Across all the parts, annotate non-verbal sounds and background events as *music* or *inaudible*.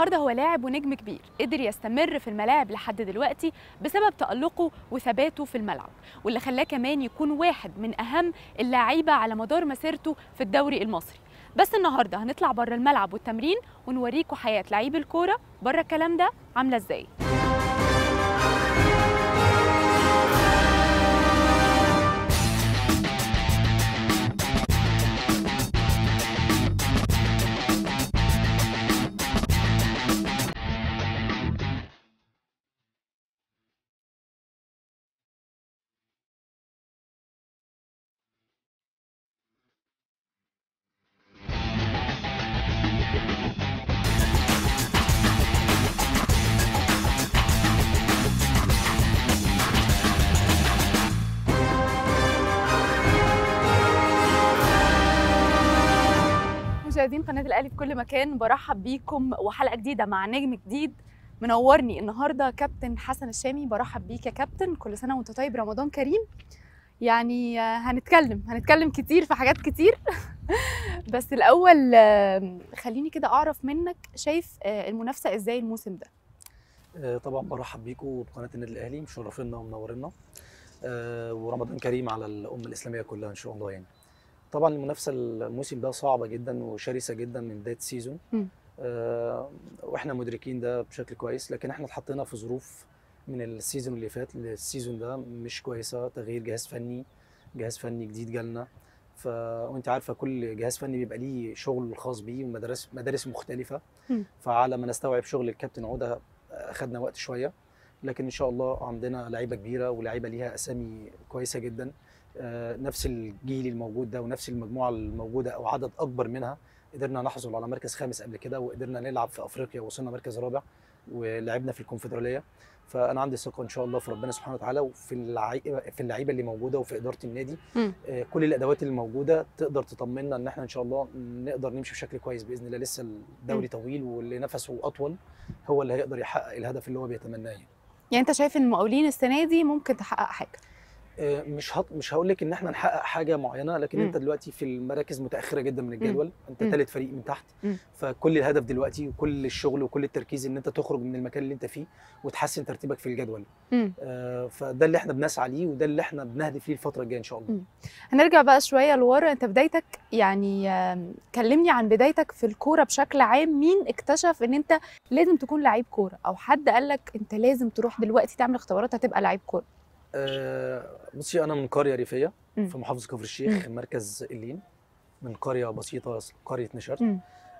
النهارده هو لاعب ونجم كبير قدر يستمر في الملاعب لحد دلوقتي بسبب تألقه وثباته في الملعب. واللي خلاه كمان يكون واحد من أهم اللاعيبة على مدار مسيرته في الدوري المصري. بس النهارده هنطلع بره الملعب والتمرين ونوريكم حياة لعيب الكورة بره الكلام ده عاملة إزاي. قناة الأهلي في كل مكان برحب بيكم وحلقة جديدة مع نجم جديد. منورني النهارده كابتن حسن الشامي برحب بيك يا كابتن. كل سنة وأنت طيب رمضان كريم. يعني هنتكلم هنتكلم كتير في حاجات كتير. *laughs* بس الأول خليني كده أعرف منك شايف آه، المنافسة إزاي الموسم ده؟ آه، طبعا برحب بيكم بقناة النادي الأهلي مشرفينا ومنورينا آه، ورمضان كريم على الأمة الإسلامية كلها إن شاء الله يعني. طبعا المنافسة الموسم ده صعبة جدا وشرسة جدا من بدايه ال season مم. آه، وإحنا مدركين ده بشكل كويس لكن إحنا اتحطينا في ظروف من ال season اللي فات لل season ده مش كويسة تغيير جهاز فني جهاز فني جديد جالنا ف وأنت عارفة كل جهاز فني بيبقى ليه شغل خاص بيه ومدارس مدارس مختلفة. فعلى ما نستوعب شغل الكابتن عوده اخذنا وقت شوية لكن إن شاء الله عندنا لعيبة كبيرة ولعيبه ليها أسامي كويسة جدا نفس الجيل الموجود ده ونفس المجموعة الموجودة أو عدد أكبر منها قدرنا نحصل على مركز خامس قبل كده وقدرنا نلعب في أفريقيا ووصلنا مركز رابع ولعبنا في الكونفدرالية. فأنا عندي ثقة إن شاء الله في ربنا سبحانه وتعالى وفي اللعيبه في اللعيبة اللي موجودة وفي إدارة النادي. مم. آه، كل الأدوات اللي موجوده تقدر تطمنا إن إحنا إن شاء الله نقدر نمشي بشكل كويس بإذن الله. لسه الدوري طويل واللي نفسه أطول هو اللي هيقدر يحقق الهدف اللي هو بيتمناه يعني. يعني أنت شايف إن المقاولين السنة دي ممكن تحقق حاجة؟ آه، مش هط... مش هقول لك إن إحنا نحقق حاجة معينة لكن مم. أنت دلوقتي في المراكز متأخرة جدا من الجدول أنت مم. ثالث فريق من تحت مم. فكل الهدف دلوقتي وكل الشغل وكل التركيز إن أنت تخرج من المكان اللي أنت فيه وتحسن ترتيبك في الجدول. آه، فده اللي إحنا بنسعى ليه وده اللي إحنا بنهدف ليه الفترة الجاية إن شاء الله مم. هنرجع بقى شوية لورا أنت بدايتك يعني كلمني عن بدايتك في الكورة بشكل عام مين اكتشف إن أنت لازم تكون لعيب كورة أو حد قال لك أنت لازم تروح دلوقتي تعمل اختبارات هتبقى لعيب كورة آه، بصي أنا من قرية ريفية مم. في محافظة كفر الشيخ مركز اللين من قرية بسيطة قرية نشر.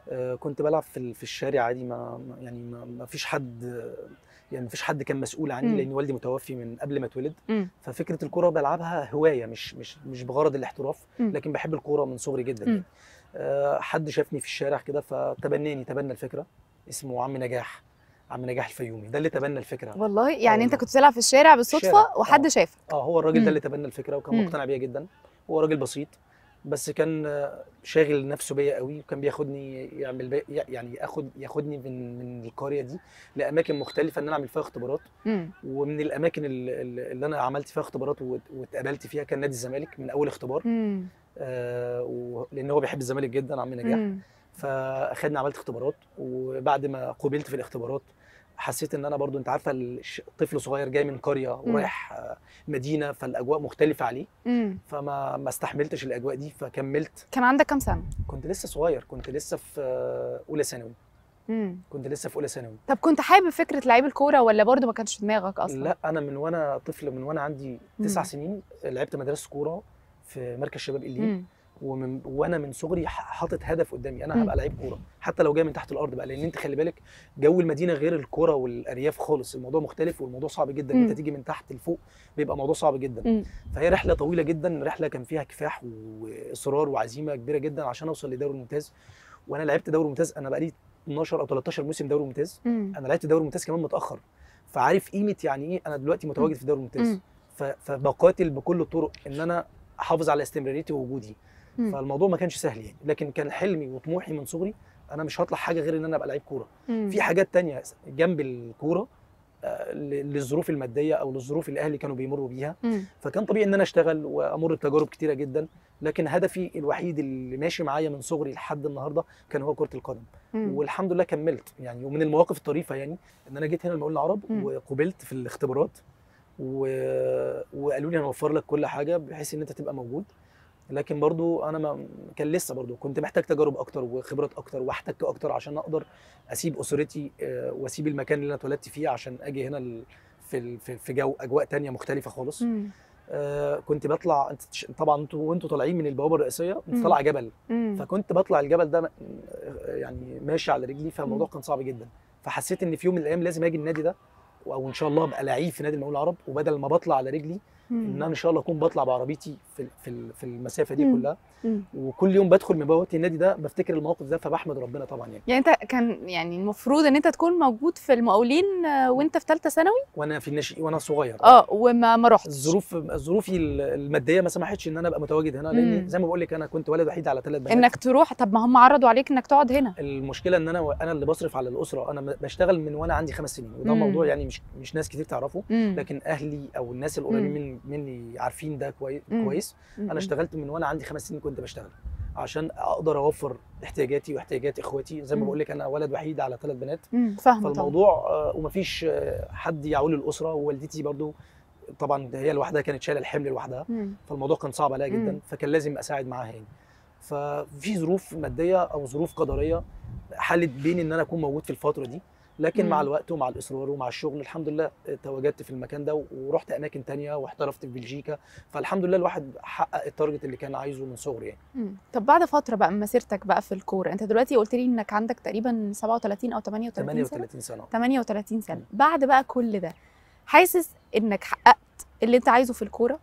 آه، كنت بلعب في في الشارع عادي ما يعني ما ما فيش حد يعني ما فيش حد كان مسؤول عني مم. لأن والدي متوفي من قبل ما اتولد. ففكرة الكورة بلعبها هواية مش مش مش بغرض الاحتراف مم. لكن بحب الكورة من صغري جدا. يعني. آه، حد شافني في الشارع كده فتبناني تبنى الفكرة اسمه عم نجاح عم نجاح الفيومي ده اللي تبنى الفكرة والله يعني أنت. كنت بتلعب في الشارع بالصدفه الشارع، وحد آه. شافك آه هو الراجل. ده اللي تبنى الفكرة وكان. مقتنع بيها جدا هو راجل بسيط بس كان شاغل نفسه بيا قوي وكان بياخدني يعمل بي يعني آخد ياخدني من من القرية دي لأماكن مختلفة إن أنا أعمل فيها اختبارات مم. ومن الأماكن اللي, أنا عملت فيها اختبارات وات- واتقابلت فيها كان نادي الزمالك من أول اختبار مم. آه لأن هو بيحب الزمالك جدا عم نجاح مم. فاخدني عملت اختبارات وبعد ما قبلت في الاختبارات حسيت إن أنا برضو أنت عارفة طفل صغير جاي من قرية ورايح آه، مدينة فالأجواء مختلفة عليه مم. فما ما استحملتش الأجواء دي فكملت كان عندك كام سنة كنت لسه صغير كنت لسه في آه، أولى ثانوي. كنت لسه في أولى ثانوي طب كنت حابب فكرة لعيب الكورة ولا برضو ما كانش في دماغك أصلا لا أنا من وأنا طفل من وأنا عندي تسع. سنين لعبت مدرسه كورة في مركز شباب الليل. ومن وأنا من صغري حاطط هدف قدامي أنا. هبقى لعيب كورة حتى لو جاي من تحت الأرض بقى لأن أنت خلي بالك جو المدينة غير الكورة والأرياف خالص الموضوع مختلف والموضوع صعب جدا ان. انت تيجي من تحت لفوق بيبقى موضوع صعب جدا مم. فهي رحلة طويلة جدا رحلة كان فيها كفاح وإصرار وعزيمة كبيرة جدا عشان أوصل لدوري ممتاز وأنا لعبت دوري ممتاز أنا بقالي 12 أو 13 موسم دوري ممتاز مم. أنا لعبت دوري ممتاز كمان متأخر فعارف قيمة يعني إيه أنا دلوقتي متواجد في الدوري الممتاز مم. ف- فبقاتل بكل الطرق إن أنا أحافظ على استمراريتي ووجودي فالموضوع ما كانش سهل يعني لكن كان حلمي وطموحي من صغري أنا مش هطلع حاجة غير إن أنا أبقى لعيب كورة. في حاجات تانية جنب الكورة آه، للظروف المادية أو للظروف اللي أهلي كانوا بيمروا بيها مم. فكان طبيعي إن أنا أشتغل وأمر بتجارب كتيرة جدا لكن هدفي الوحيد اللي ماشي معايا من صغري لحد النهارده كان هو كرة القدم مم. والحمد لله كملت يعني ومن المواقف الطريفة يعني إن أنا جيت هنا المقاولين العرب مم. وقبلت في الاختبارات و... وقالوا لي هنوفر لك كل حاجة بحيث إن أنت تبقى موجود لكن برضو أنا ما كان لسه برضو كنت محتاج تجارب أكتر وخبرات أكتر وأحتك أكتر عشان أقدر أسيب أسرتي آه، وأسيب المكان اللي أنا اتولدت فيه عشان أجي هنا في في جو أجواء تانية مختلفة خالص مم. آه، كنت بطلع طبعا أنتوا وأنتوا طالعين من البوابة الرئيسية انت. طالع جبل مم. فكنت بطلع الجبل ده يعني ماشي على رجلي فالموضوع. كان صعب جدا فحسيت إن في يوم من الأيام لازم أجي النادي ده أو ان شاء الله أبقى لعيب في نادي المقاولين العرب وبدل ما بطلع على رجلي إن. أنا إن شاء الله أكون بطلع بعربيتي في في ال- في المسافة دي. كلها. وكل يوم بدخل من بوابة النادي ده بفتكر الموقف ده فبحمد ربنا طبعا يعني يعني أنت كان يعني المفروض إن أنت تكون موجود في المقاولين آه، وأنت في ثالثه ثانوي وأنا في الناشئ وأنا صغير آه وما ما رحتش الظروف ظروفي المادية ما سمحتش إن أنا أبقى متواجد هنا لأن. زي ما بقول لك أنا كنت ولد وحيد على ثلاث بنات إنك تروح طب ما هم عرضوا عليك إنك تقعد هنا المشكلة إن أنا أنا اللي بصرف على الأسرة أنا بشتغل من وأنا عندي خمس سنين وده. موضوع يعني مش مش ناس كتير تعرفه. لكن أهلي أو الناس القريبين. من مني عارفين ده كويس مم. كويس. أنا اشتغلت من وأنا عندي خمس سنين كنت بشتغل عشان أقدر أوفر احتياجاتي واحتياجات إخواتي زي ما. بقول لك أنا ولد وحيد على ثلاث بنات. فاهمة طبعا فالموضوع آه، ومفيش آه، حد يعول الأسرة ووالدتي برضو طبعا هي لوحدها كانت شايلة الحمل لوحدها. فالموضوع كان صعب عليها جدا مم. فكان لازم أساعد معاها يعني ففي ظروف مادية أو ظروف قدرية حلت بيني إن أنا أكون موجود في الفترة دي لكن مم. مع الوقت ومع الإصرار ومع الشغل الحمد لله تواجدت في المكان ده ورحت أماكن تانية واحترفت في بلجيكا فالحمد لله الواحد حقق التارجت اللي كان عايزه من صغره يعني مم. طب بعد فترة بقى من مسيرتك بقى في الكورة أنت دلوقتي قلت لي إنك عندك تقريبا 37 أو 38 سنة 38 سنة 38 سنة مم. بعد بقى كل ده حاسس إنك حققت اللي أنت عايزه في الكورة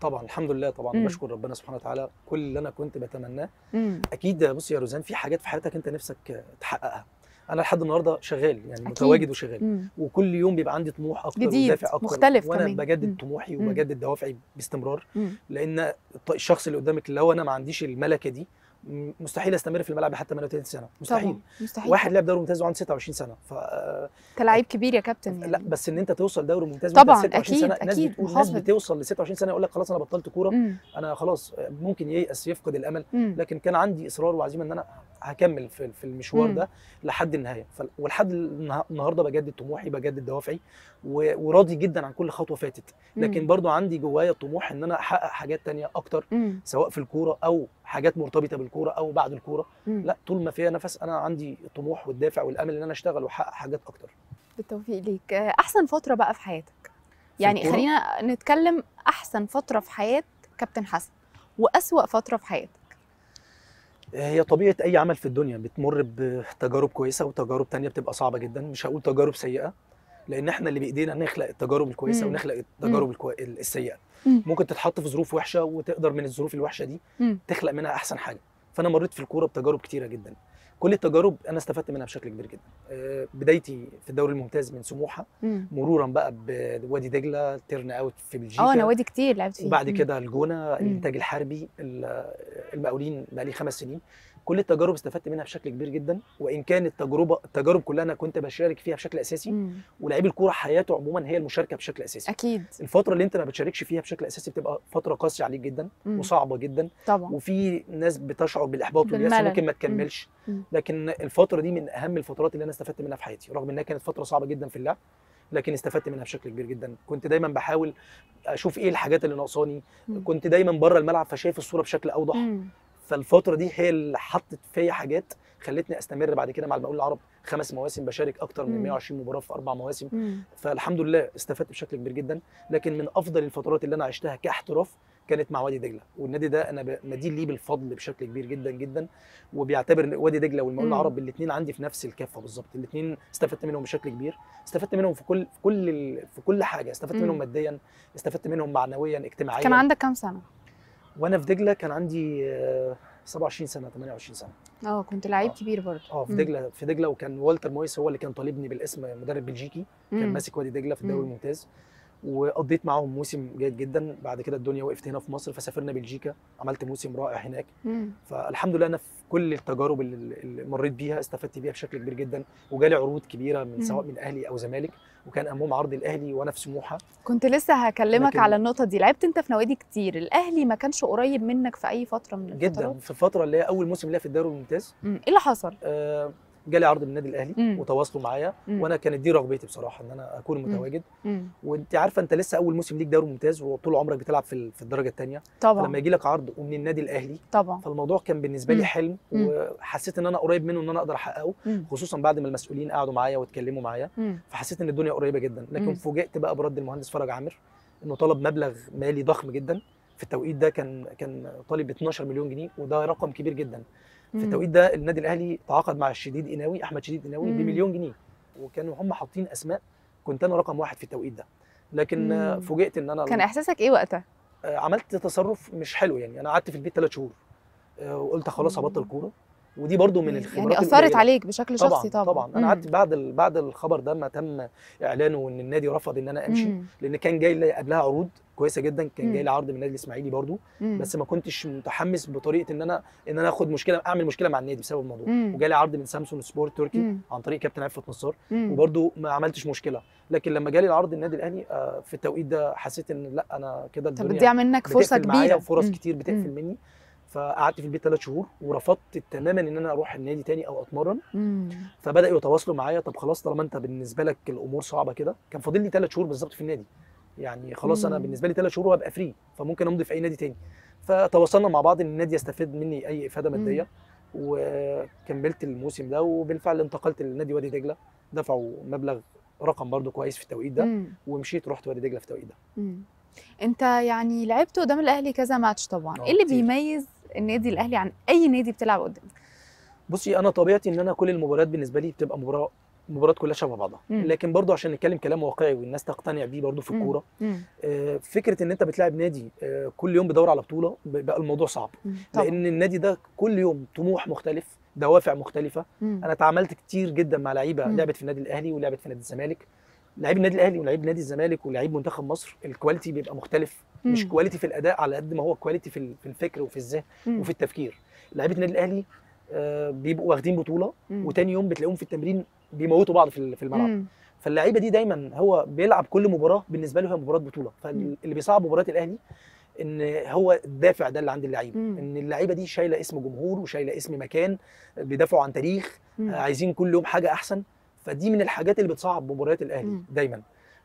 طبعا الحمد لله طبعا مم. بشكر ربنا سبحانه وتعالى كل اللي أنا كنت بتمناه. أكيد بص يا روزان في حاجات في حياتك أنت نفسك تحققها أنا لحد النهارده شغال يعني أكيد. متواجد وشغال مم. وكل يوم بيبقى عندي طموح أكتر جديد، ودافع أكتر مختلف وأنا كمان. بجدد مم. طموحي. وبجدد دوافعي باستمرار مم. لأن الشخص اللي قدامك لو أنا ما عنديش الملكة دي مستحيل أستمر في الملعب حتى 38 سنة مستحيل طبعا مستحيل واحد لعب دوري ممتاز وعنده 26 سنة ف لعيب كبير يا كابتن يعني لا بس إن أنت توصل دوري ممتاز طبعاً، وانت 26 أكيد، سنة الناس أكيد، بتقول ناس. بتوصل ل 26 سنة يقول لك خلاص أنا بطلت كورة. أنا خلاص ممكن ييأس يفقد الأمل مم. لكن كان عندي إصرار وعزيمة إن أنا هكمل في في المشوار مم. ده لحد النهاية ف- ولحد النها- النهارده بجدد طموحي بجدد دوافعي و- وراضي جدا عن كل خطوة فاتت لكن مم. برضو عندي جوايا طموح إن أنا أحقق حاجات تانية أكتر مم. سواء في الكورة أو حاجات مرتبطة بالكورة أو بعد الكورة مم. لا طول ما فيها نفس أنا عندي الطموح والدافع والأمل إن أنا أشتغل وأحقق حاجات أكتر بالتوفيق ليك أحسن فترة بقى في حياتك يعني؟ خلينا نتكلم أحسن فترة في حياة كابتن حسن وأسوأ فترة في حياتك هي طبيعة أي عمل في الدنيا بتمر بتجارب كويسة وتجارب تانية بتبقى صعبة جدا مش هقول تجارب سيئة لأن إحنا اللي بإيدينا نخلق التجارب الكويسة مم. ونخلق التجارب الكو... السيئة مم. ممكن تتحط في ظروف وحشة وتقدر من الظروف الوحشة دي مم. تخلق منها أحسن حاجة فأنا مريت في الكورة بتجارب كتيرة جدا كل التجارب أنا استفدت منها بشكل كبير جدا. آه، بدايتي في الدوري الممتاز من سموحة مم. مرورا بقى بوادي دجلة turn out في بلجيكا. آه نوادي كتير لعبت فيه. وبعد. كده الجونة الإنتاج الحربي ال- المقاولين بقى لي خمس سنين. كل التجارب استفدت منها بشكل كبير جدا. وإن كان التجربة التجارب كلها أنا كنت بشارك فيها بشكل أساسي. ولاعيب الكورة حياته عموما هي المشاركة بشكل أساسي. أكيد. الفترة اللي أنت ما بتشاركش فيها بشكل أساسي بتبقى فترة قاسية عليك جدا مم. وصعبة جدا. طبعا. وفي ناس بتشعر بالإحباط بالملل. ممكن ما تكملش. مم. لكن الفترة دي من أهم الفترات اللي أنا استفدت منها في حياتي رغم إنها كانت فترة صعبة جدا في اللعب لكن استفدت منها بشكل كبير جدا كنت دايما بحاول أشوف إيه الحاجات اللي ناقصاني. كنت دايما بره الملعب فشايف الصورة بشكل أوضح مم. فالفترة دي هي اللي حطت فيا حاجات خلتني أستمر بعد كده مع المقاولين العرب خمس مواسم بشارك أكتر من مم. 120 مباراة في أربع مواسم مم. فالحمد لله استفدت بشكل كبير جدا لكن من أفضل الفترات اللي أنا عشتها كاحتراف كانت مع وادي دجله والنادي ده أنا مدين ليه بالفضل بشكل كبير جدا جدا وبيعتبر وادي دجله والمقاولين مم. العرب الاثنين عندي في نفس الكفة بالظبط الاثنين استفدت منهم بشكل كبير استفدت منهم في كل في كل في كل حاجة استفدت. منهم ماديا استفدت منهم معنويا اجتماعيا كان عندك كام سنة وأنا في دجلة كان عندي آه، 27 سنة 28 سنة آه كنت لعيب آه. كبير برضه آه في. دجلة في دجلة وكان والتر مويس هو اللي كان طالبني بالاسم مدرب بلجيكي كان. ماسك وادي دجلة في الدوري مم. الممتاز وقضيت معاهم موسم جيد جدا. بعد كده الدنيا وقفت هنا في مصر فسافرنا بلجيكا عملت موسم رائع هناك. مم. فالحمد لله أنا في كل التجارب اللي مريت بيها استفدت بيها بشكل كبير جدا وجالي عروض كبيرة من مم. سواء من أهلي أو زمالك وكان امام عرض الأهلي وأنا في سموحة. كنت لسه هكلمك لكن- على النقطة دي. لعبت أنت في نوادي كتير الأهلي ما كانش قريب منك في أي فترة من جدا. الفترات؟ في الفترة اللي هي أول موسم ليا في الدوري الممتاز. مم. إيه اللي حصل؟ آه، جالي عرض من النادي الأهلي مم. وتواصلوا معايا. وأنا كانت دي رغبتي بصراحة إن أنا أكون. متواجد. وأنت عارفة أنت لسه أول موسم ليك دوري ممتاز وطول عمرك بتلعب في في الدرجة الثانية طبعا فلما يجي لك عرض ومن النادي الأهلي طبعا فالموضوع كان بالنسبة لي. حلم. وحسيت إن أنا قريب منه إن أنا أقدر أحققه. خصوصا بعد ما المسؤولين قعدوا معايا واتكلموا معايا. فحسيت إن الدنيا قريبة جدا. لكن فوجئت بقى برد المهندس فرج عامر إنه طلب مبلغ مالي ضخم جدا في التوقيت ده كان كان طالب 12 مليون جنيه وده رقم كبير جدا في. التوقيت ده النادي الأهلي تعاقد مع الشديد قناوي أحمد شديد قناوي. بمليون جنيه وكانوا هم حاطين أسماء كنت أنا رقم واحد في التوقيت ده لكن. فوجئت إن أنا كان إحساسك إيه وقتها آه، عملت تصرف مش حلو يعني أنا قعدت في البيت ثلاث شهور آه، وقلت خلاص. هبطل كورة ودي برضو من الخبرات يعني أثرت القليلة. عليك بشكل طبعا شخصي طبعا طبعا أنا قعدت بعد ال- بعد الخبر ده ما تم إعلانه وإن النادي رفض إن أنا أمشي مم. لأن كان جاي لي قبلها عروض كويسة جدا كان مم. جاي لي عرض من النادي الإسماعيلي برضو مم. بس ما كنتش متحمس بطريقة إن أنا إن أنا آخد مشكلة أعمل مشكلة مع النادي بسبب الموضوع مم. وجالي عرض من سامسونج سبورت تركي مم. عن طريق كابتن عفت نصار. وبرضو ما عملتش مشكلة لكن لما جالي العرض النادي الأهلي آه، في التوقيت ده حسيت إن لأ أنا كده طب الدنيا بتضيع منك فرصة كبيرة وفرص. كتير بتقفل. مني فقعدت في البيت ثلاث شهور ورفضت تماما إن أنا أروح النادي تاني أو أتمرن مم. فبدأوا يتواصلوا معايا طب خلاص طالما أنت بالنسبة لك الأمور صعبة كده كان فاضل لي ثلاث شهور بالظبط في النادي يعني خلاص أنا مم. بالنسبة لي ثلاث شهور وهبقى فري فممكن أمضي في أي نادي تاني فتواصلنا مع بعض إن النادي يستفيد مني أي إفادة. مادية وكملت الموسم ده وبالفعل انتقلت لنادي وادي دجلة دفعوا مبلغ رقم برضو كويس في التوقيت ده مم. ومشيت رحت وادي دجلة في التوقيت ده مم. أنت يعني لعبت قدام الأهلي كذا ماتش طبعا آه إيه اللي. بيميز النادي الأهلي عن أي نادي بتلعب قدامه بصي أنا طبيعتي إن أنا كل المباريات بالنسبة لي بتبقى مباراه مباريات كلها شبه بعضها. لكن برضو عشان نتكلم كلام واقعي والناس تقتنع بيه برضو في. الكورة. آه، فكرة إن أنت بتلاعب نادي آه، كل يوم بيدور على بطولة بقى الموضوع صعب لأن النادي ده كل يوم طموح مختلف دوافع مختلفة مم. أنا اتعاملت كتير جدا مع لعيبة. لعبت في النادي الأهلي ولعبت في نادي الزمالك لعيب النادي الأهلي ولعيب نادي الزمالك ولعيب منتخب مصر ال quality بيبقى مختلف مش مم. quality في الأداء على قد ما هو quality في ال- في الفكر وفي الذهن. وفي التفكير لعيبة النادي الأهلي آه، بيبقوا واخدين بطولة مم. وتاني يوم بتلاقيهم في التمرين بيموتوا بعض في ال- في الملعب. فاللعيبة دي دايما هو بيلعب كل مباراة بالنسبة له هي مباراة بطولة. فاللي بيصعب مباراة الأهلي إن هو الدافع ده اللي عند اللعيبة. إن اللعيبة دي شايلة اسم جمهور وشايلة اسم مكان بيدافعوا عن تاريخ مم. عايزين كل يوم حاجة أحسن فدي من الحاجات اللي بتصعب مباريات الأهلي. دايما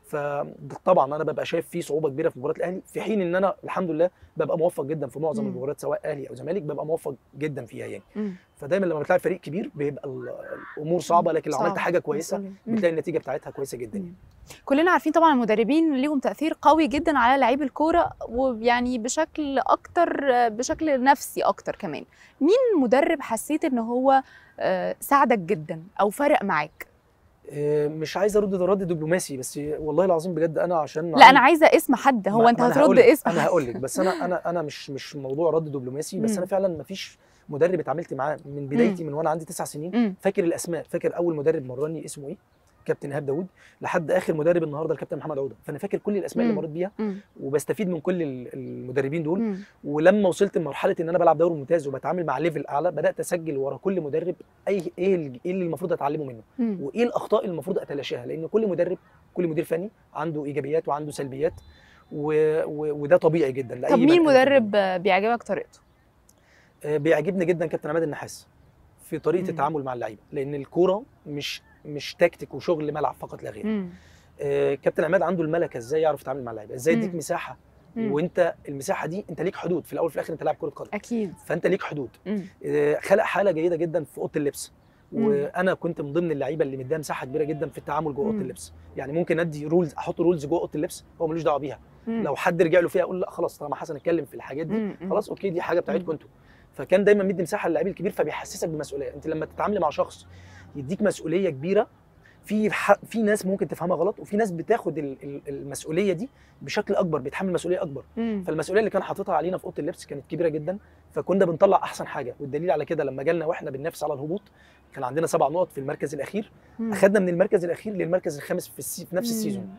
فطبعا أنا ببقى شايف فيه صعوبة كبيرة في مباريات الأهلي في حين إن أنا الحمد لله ببقى موفق جدا في معظم. المباريات سواء أهلي أو زمالك ببقى موفق جدا فيها يعني مم. فدايما لما بتلعب فريق كبير بيبقى ال- الأمور صعبة لكن لو. عملت حاجة كويسة. بتلاقي النتيجة بتاعتها كويسة جدا يعني. كلنا عارفين طبعا المدربين ليهم تأثير قوي جدا على لعيب الكورة ويعني بشكل أكتر بشكل نفسي أكتر كمان مين مدرب حسيت إن هو آه، ساعدك جدا أو فرق معاك مش عايز ارد رد دبلوماسي بس والله العظيم بجد أنا عشان لا أنا عايزة اسم حد هو أنا هترد اسم أنا. هقول لك بس أنا *laughs* أنا أنا مش مش موضوع رد دبلوماسي بس. أنا فعلا ما فيش مدرب اتعاملت معاه من بدايتي من وأنا عندي تسع سنين. فاكر الأسماء فاكر أول مدرب مرني اسمه إيه كابتن ايهاب داوود لحد اخر مدرب النهارده الكابتن محمد عوده فأنا فاكر كل الأسماء اللي. مريت بيها. وبستفيد من كل ال- المدربين دول مم. ولما وصلت لمرحلة إن أنا بلعب دوري ممتاز وبتعامل مع level أعلى بدأت أسجل ورا كل مدرب اي إيه ال- إيه اللي المفروض أتعلمه منه مم. وإيه الأخطاء اللي المفروض أتلاشاها لأن كل مدرب كل مدير فني عنده إيجابيات وعنده سلبيات و... و... وده طبيعي جدا لأي طب مين مدرب بيعجبك طريقته؟ آه، بيعجبني جدا كابتن عماد النحاس في طريقة مم. التعامل مع اللعيبة لأن الكورة مش مش تكتيك وشغل ملعب فقط لا غير. آه، كابتن عماد عنده الملكة إزاي يعرف يتعامل مع اللعيبة إزاي يديك. مساحة مم. وانت المساحة دي انت ليك حدود في الأول وفي الآخر انت لاعب كرة قدم أكيد فانت ليك حدود. آه، خلق حالة جيدة جدا في أوضة اللبس. وأنا كنت من ضمن اللعيبة اللي مديها مساحة كبيرة جدا في التعامل جوه أوضة. اللبس يعني ممكن أدي rules أحط rules جوه أوضة اللبس هو ملوش دعوة بيها مم. لو حد رجع له فيها أقول لا خلاص طالما حسن اتكلم في الحاجات دي. خلاص okay دي حاجة بتاعتكم. أنتوا فكان دايما مدي مساحة للعيب الكبير فبيحسسك بمسؤولية انت لما تتعاملي مع شخص يديك مسؤولية كبيرة في. في ناس ممكن تفهمها غلط وفي ناس بتاخد ال- ال- المسؤولية دي بشكل أكبر بيتحمل مسؤولية أكبر مم. فالمسؤولية اللي كان حاططها علينا في أوضة اللبس كانت كبيرة جدا فكنا بنطلع أحسن حاجة والدليل على كده لما جالنا وإحنا بننافس على الهبوط كان عندنا سبع نقط في المركز الأخير مم. أخدنا من المركز الأخير للمركز الخامس في, السي... في نفس ال season.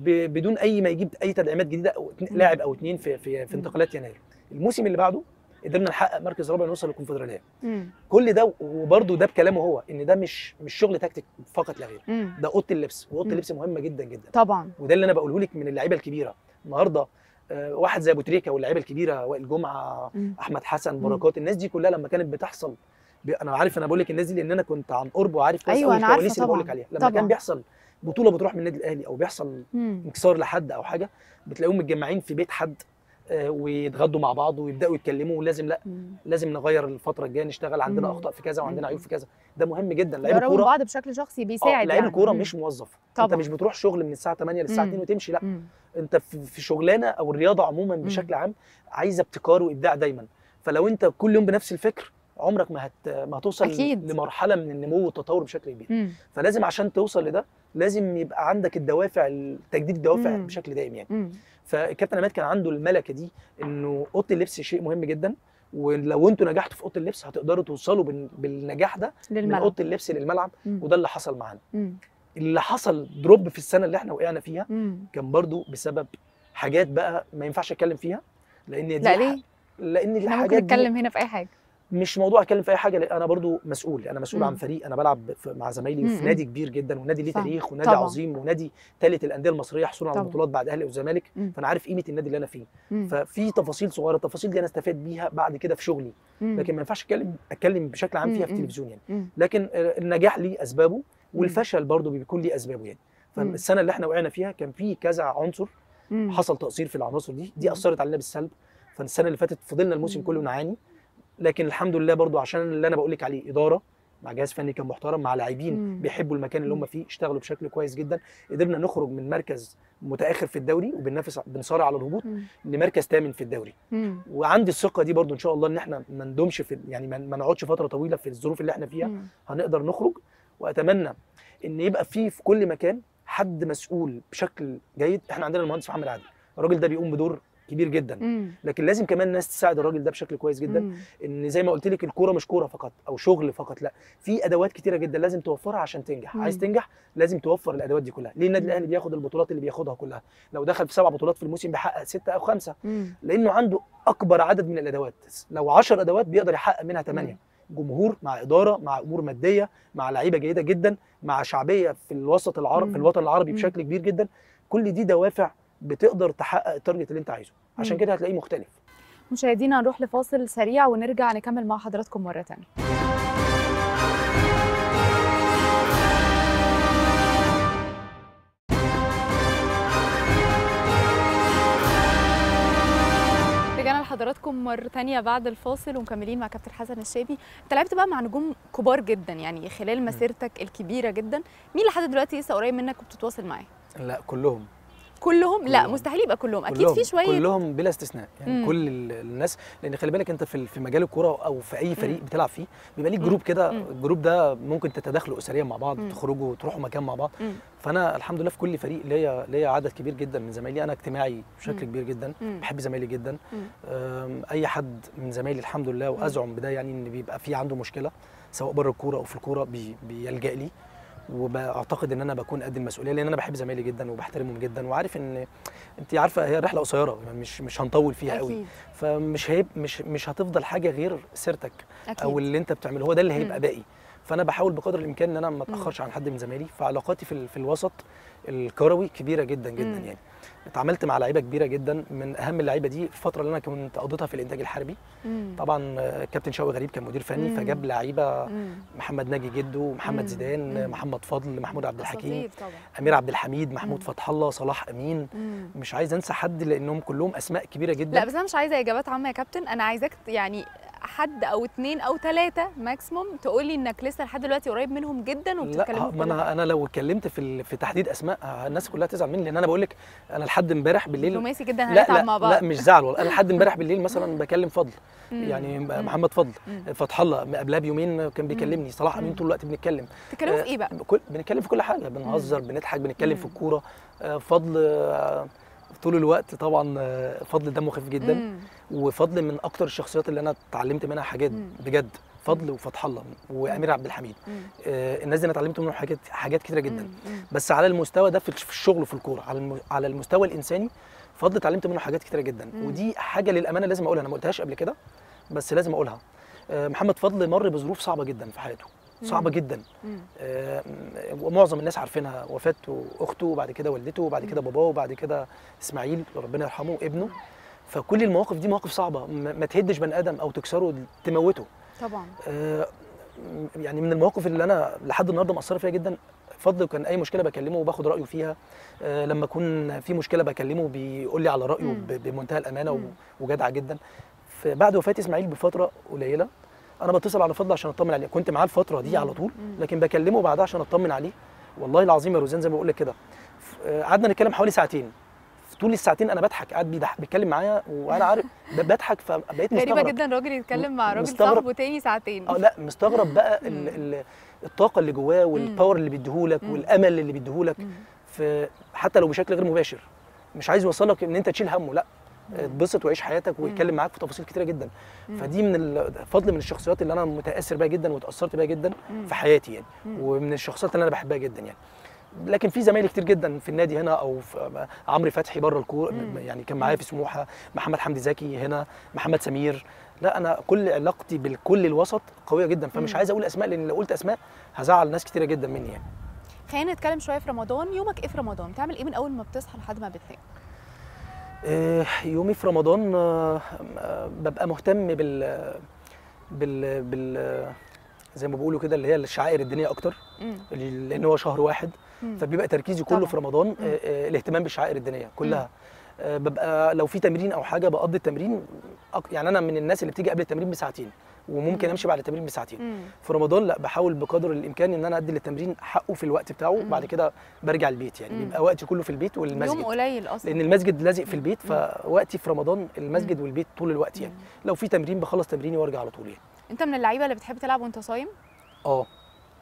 بدون أي ما يجيب أي تدعيمات جديدة أو. لاعب أو اتنين في في, في. انتقالات يناير الموسم اللي بعده قدرنا نحقق مركز رابع نوصل للكونفدرالية. كل ده وبرده ده بكلامه هو إن ده مش مش شغل تكتيك فقط لا غير. ده أوضة اللبس وأوضة. اللبس مهمة جدا جدا طبعا وده اللي أنا بقوله لك من اللعيبة الكبيرة النهارده آه، واحد زي أبو تريكة واللعيبة الكبيرة وائل جمعة مم. أحمد حسن. بركات الناس دي كلها لما كانت بتحصل أنا عارف أنا بقول لك الناس دي لأن أنا كنت عن قرب وعارف كويس أيوة، عارفة الكواليس اللي بقول لك. عليها لما طبعاً. كان بيحصل بطولة بتروح من النادي الأهلي أو بيحصل. انكسار لحد أو حاجة بتلاقيهم متجمعين في بيت حد ويتغدوا مع بعض ويبدأوا يتكلموا ولازم لا. لازم نغير الفترة الجاية نشتغل عندنا. أخطاء في كذا وعندنا. عيوب في كذا ده مهم جدا لعيب الكورة بعض بشكل شخصي بيساعد لعيب يعني. الكورة مم. مش موظف طبعاً. انت مش بتروح شغل من الساعة 8 للساعة مم. 2 وتمشي لا مم. أنت في في شغلانة أو الرياضة عموما بشكل عام عايزة ابتكار وإبداع دايما فلو أنت كل يوم بنفس الفكر عمرك ما هت ما هتوصل أكيد. لمرحلة من النمو والتطور بشكل كبير مم. فلازم عشان توصل لده لازم يبقى عندك الدوافع تجديد الدوافع مم. بشكل دائم يعني مم. فالكابتن عماد كان عنده الملكة دي إنه أوضة اللبس شيء مهم جدا ولو أنتوا نجحتوا في أوضة اللبس هتقدروا توصلوا بال- بالنجاح ده من للملعب أوضة اللبس للملعب مم. وده اللي حصل معانا. اللي حصل دروب في السنة اللي إحنا وقعنا فيها مم. كان برضو بسبب حاجات بقى ما ينفعش أتكلم فيها لأن دي لا ليه؟ لأن دي إحنا ممكن نتكلم هنا في أي حاجة مش موضوع أتكلم في أي حاجة أنا برضو مسؤول أنا مسؤول مم. عن فريق أنا بلعب مع زمايلي. في نادي كبير جدا ونادي ليه. تاريخ ونادي طبعاً. عظيم ونادي ثالث الأندية المصرية حصولا على. البطولات بعد أهلي والزمالك. فأنا عارف قيمة النادي اللي أنا فيه مم. ففي تفاصيل صغيرة التفاصيل دي أنا استفاد بيها بعد كده في شغلي مم. لكن ما ينفعش أتكلم أتكلم بشكل عام فيها في. التلفزيون يعني مم. لكن آه، النجاح ليه أسبابه والفشل برضو بيكون ليه أسبابه يعني. فالسنة اللي إحنا وقعنا فيها كان في كذا عنصر مم. حصل تقصير في العناصر دي دي. أثرت علينا بالسلب فالسنة اللي فاتت فضلنا الموسم. كله نعاني لكن الحمد لله برضو عشان اللي أنا بقول لك عليه إدارة مع جهاز فني كان محترم مع لاعبين. بيحبوا المكان اللي هم. فيه اشتغلوا بشكل كويس جدا قدرنا نخرج من مركز متأخر في الدوري وبننافس بنصارع على الهبوط. لمركز ثامن في الدوري مم. وعندي الثقة دي برضو إن شاء الله إن إحنا ما ندومش في يعني ما نقعدش فترة طويلة في الظروف اللي إحنا فيها مم. هنقدر نخرج وأتمنى إن يبقى في في كل مكان حد مسؤول بشكل جيد إحنا عندنا المهندس محمد عادل الراجل ده بيقوم بدور كبير جدا مم. لكن لازم كمان الناس تساعد الراجل ده بشكل كويس جدا مم. إن زي ما قلت لك الكورة مش كورة فقط أو شغل فقط لا في أدوات كتيرة جدا لازم توفرها عشان تنجح مم. عايز تنجح لازم توفر الأدوات دي كلها ليه النادي. الأهلي بياخد البطولات اللي بياخدها كلها لو دخل في سبع بطولات في الموسم بيحقق ستة أو خمسة مم. لأنه عنده أكبر عدد من الأدوات لو 10 أدوات بيقدر يحقق منها 8 جمهور مع إدارة مع أمور مادية مع لعيبة جيدة جدا مع شعبية في الوسط العربي. في الوطن العربي. بشكل كبير جدا كل دي دوافع بتقدر تحقق التارجت اللي انت عايزه. عشان. كده هتلاقيه مختلف. مشاهدينا هنروح لفاصل سريع ونرجع نكمل مع حضراتكم مرة تانية. رجعنا لحضراتكم مرة تانية بعد الفاصل ومكملين مع كابتن حسن الشامي انت لعبت بقى مع نجوم كبار جدا يعني خلال مسيرتك الكبيرة ججدا مين لحد دلوقتي لسه قريب منك وبتتواصل معاه؟ لا كلهم. كلهم لا كلهم. مستحيل يبقى كلهم أكيد كلهم في شوية كلهم بلا استثناء يعني مم. كل ال- الناس لأن خلي بالك أنت في في مجال الكورة أو في أي فريق مم. بتلعب فيه بيبقى ليك. جروب كده. الجروب ده ممكن تتداخلوا اسريا مع بعض مم. تخرجوا تروحوا مكان مع بعض مم. فأنا الحمد لله في كل فريق ليا ليا عدد كبير جدا من زمايلي أنا اجتماعي بشكل. كبير جدا مم. بحب زمايلي جدا أي حد من زمايلي الحمد لله وأزعم بده يعني إن بيبقى في عنده مشكلة سواء بره الكورة أو في الكورة بي بيلجأ لي وبعتقد إن أنا بكون قد المسؤولية لأن أنا بحب زمايلي جدا وبحترمهم جدا وعارف إن انت عارفة هي رحلة قصيرة يعني مش مش هنطول فيها قوي. أكيد. فمش هيب مش مش هتفضل حاجة غير سيرتك أكيد. أو اللي أنت بتعمله هو ده اللي هيبقى. باقي. فأنا بحاول بقدر الإمكان إن أنا ما أتأخرش عن حد من زمايلي فعلاقاتي في, في الوسط الكروي كبيرة جدا جدا مم. يعني اتعاملت مع لعيبة كبيرة جدا من أهم اللعيبة دي الفترة اللي أنا كنت قضيتها في الإنتاج الحربي مم. طبعا كابتن شوقي غريب كان مدير فني مم. فجاب لعيبة. محمد ناجي جدو محمد. زيدان. محمد فضل محمود عبد الحكيم أمير عبد الحميد محمود مم. فتح الله صلاح أمين مم. مش عايز أنسى حد لأنهم كلهم أسماء كبيرة جدا لا بس أنا مش عايزة إجابات عامة يا كابتن أنا عايزاك يعني حد أو اتنين أو تلاتة ماكسيموم تقولي إنك لسه لحد دلوقتي قريب منهم جدا وبتتكلموا ما أنا أنا لو اتكلمت في في تحديد أسماء الناس كلها تزعل مني لأن أنا بقول لك أنا لحد إمبارح بالليل دبلوماسي جدا لا هنتعب لا مع بعض لا مش زعل والله أنا لحد *laughs* إمبارح بالليل مثلا بكلم فضل. يعني. محمد فضل. فتح الله قبلها بيومين كان بيكلمني صلاح أمين. طول الوقت بنتكلم بتتكلموا في آه، إيه بقى؟ كل بنتكلم في كل حاجة بنهزر بنضحك بنتكلم في. الكورة آه، فضل آه، طول الوقت طبعا آه، فضل دمه خفيف جدا. مم. وفضل من أكتر الشخصيات اللي أنا اتعلمت منها حاجات مم. بجد. فضل وفتح الله وأمير عبد الحميد. آه، الناس دي أنا اتعلمت منهم حاجات حاجات كتيرة جدا. مم. بس على المستوى ده في الشغل وفي الكورة على على المستوى الإنساني فضل اتعلمت منه حاجات كتيرة جدا. مم. ودي حاجة للأمانة لازم أقولها. أنا ما قلتهاش قبل كده بس لازم أقولها. آه، محمد فضل مر بظروف صعبة جدا في حياته. صعبة. جدا. مم. آه، ومعظم الناس عارفينها وفاة اخته وبعد كده والدته وبعد كده باباه وبعد كده إسماعيل ربنا يرحمه وابنه فكل المواقف دي مواقف صعبة. ما تهدش بني آدم أو تكسره تموته. طبعا. آه، يعني من المواقف اللي أنا لحد النهارده مأثرة فيها جدا. فضل كان أي مشكلة بكلمه وباخد رأيه فيها. آه، لما اكون في مشكلة بكلمه بيقول لي على رأيه مم. بمنتهى الأمانة و- مم. وجدع جدا. فبعد وفاة إسماعيل بفترة قليلة أنا بتصل على فضل عشان اطمن عليه كنت معاه الفترة دي. على طول. لكن بكلمه بعدها عشان اطمن عليه والله العظيم يا روزان زي ما بقول لك كده آه، قعدنا نتكلم حوالي ساعتين في طول الساعتين أنا بضحك قاعد بيتكلم معايا وأنا عارف بضحك فبقيت *laughs* غريبة مستغرب جدا راجل يتكلم مع راجل. صاحبه تاني ساعتين آه لا مستغرب بقى *laughs* ال. ال الطاقة اللي جواه والباور اللي بيديهولك. والأمل اللي بيديهولك. في حتى لو بشكل غير مباشر مش عايز يوصلك إن أنت تشيل همه لا. اتبسط وعيش حياتك. ويتكلم معاك في تفاصيل كتيرة جدا. فدي من ال- فضل من الشخصيات اللي أنا متأثر بيها جدا وتأثرت بيها جدا. في حياتي يعني. ومن الشخصيات اللي أنا بحبها جدا يعني لكن في زمايلي كتير جدا في النادي هنا أو في عمرو فتحي بره الكوره. يعني كان معايا في سموحة محمد حمدي زكي هنا محمد سمير لا أنا كل علاقتي بالكل الوسط قوية جدا فمش. عايز أقول أسماء لأن لو قلت أسماء هزعل ناس كتيرة جدا مني يعني خلينا نتكلم شوية في رمضان يومك إيه في رمضان بتعمل إيه من أول ما بتصحى لحد ما بتنام يومي في رمضان آه، آه، ببقى مهتم بال بال بال زي ما بيقولوا كده اللي هي الشعائر الدينية أكتر لأن هو شهر واحد. فبيبقى تركيزي كله طبعاً. في رمضان. آه، آه، الاهتمام بالشعائر الدينية كلها آه، ببقى لو في تمرين أو حاجة بقضي التمرين يعني أنا من الناس اللي بتيجي قبل التمرين بساعتين وممكن مم. امشي بعد التمرين بساعتين مم. في رمضان لا بحاول بقدر الامكان ان أنا ادي للتمرين حقه في الوقت بتاعه مم. بعد كده برجع البيت يعني مم. بيبقى وقتي كله في البيت يوم والمسجد قليل أصلا لأن المسجد لازق في البيت مم. فوقتي في رمضان المسجد والبيت طول الوقت يعني مم. لو في تمرين بخلص تمريني وارجع على طول يعني انت من اللعيبة اللي بتحب تلعب وانت صايم آه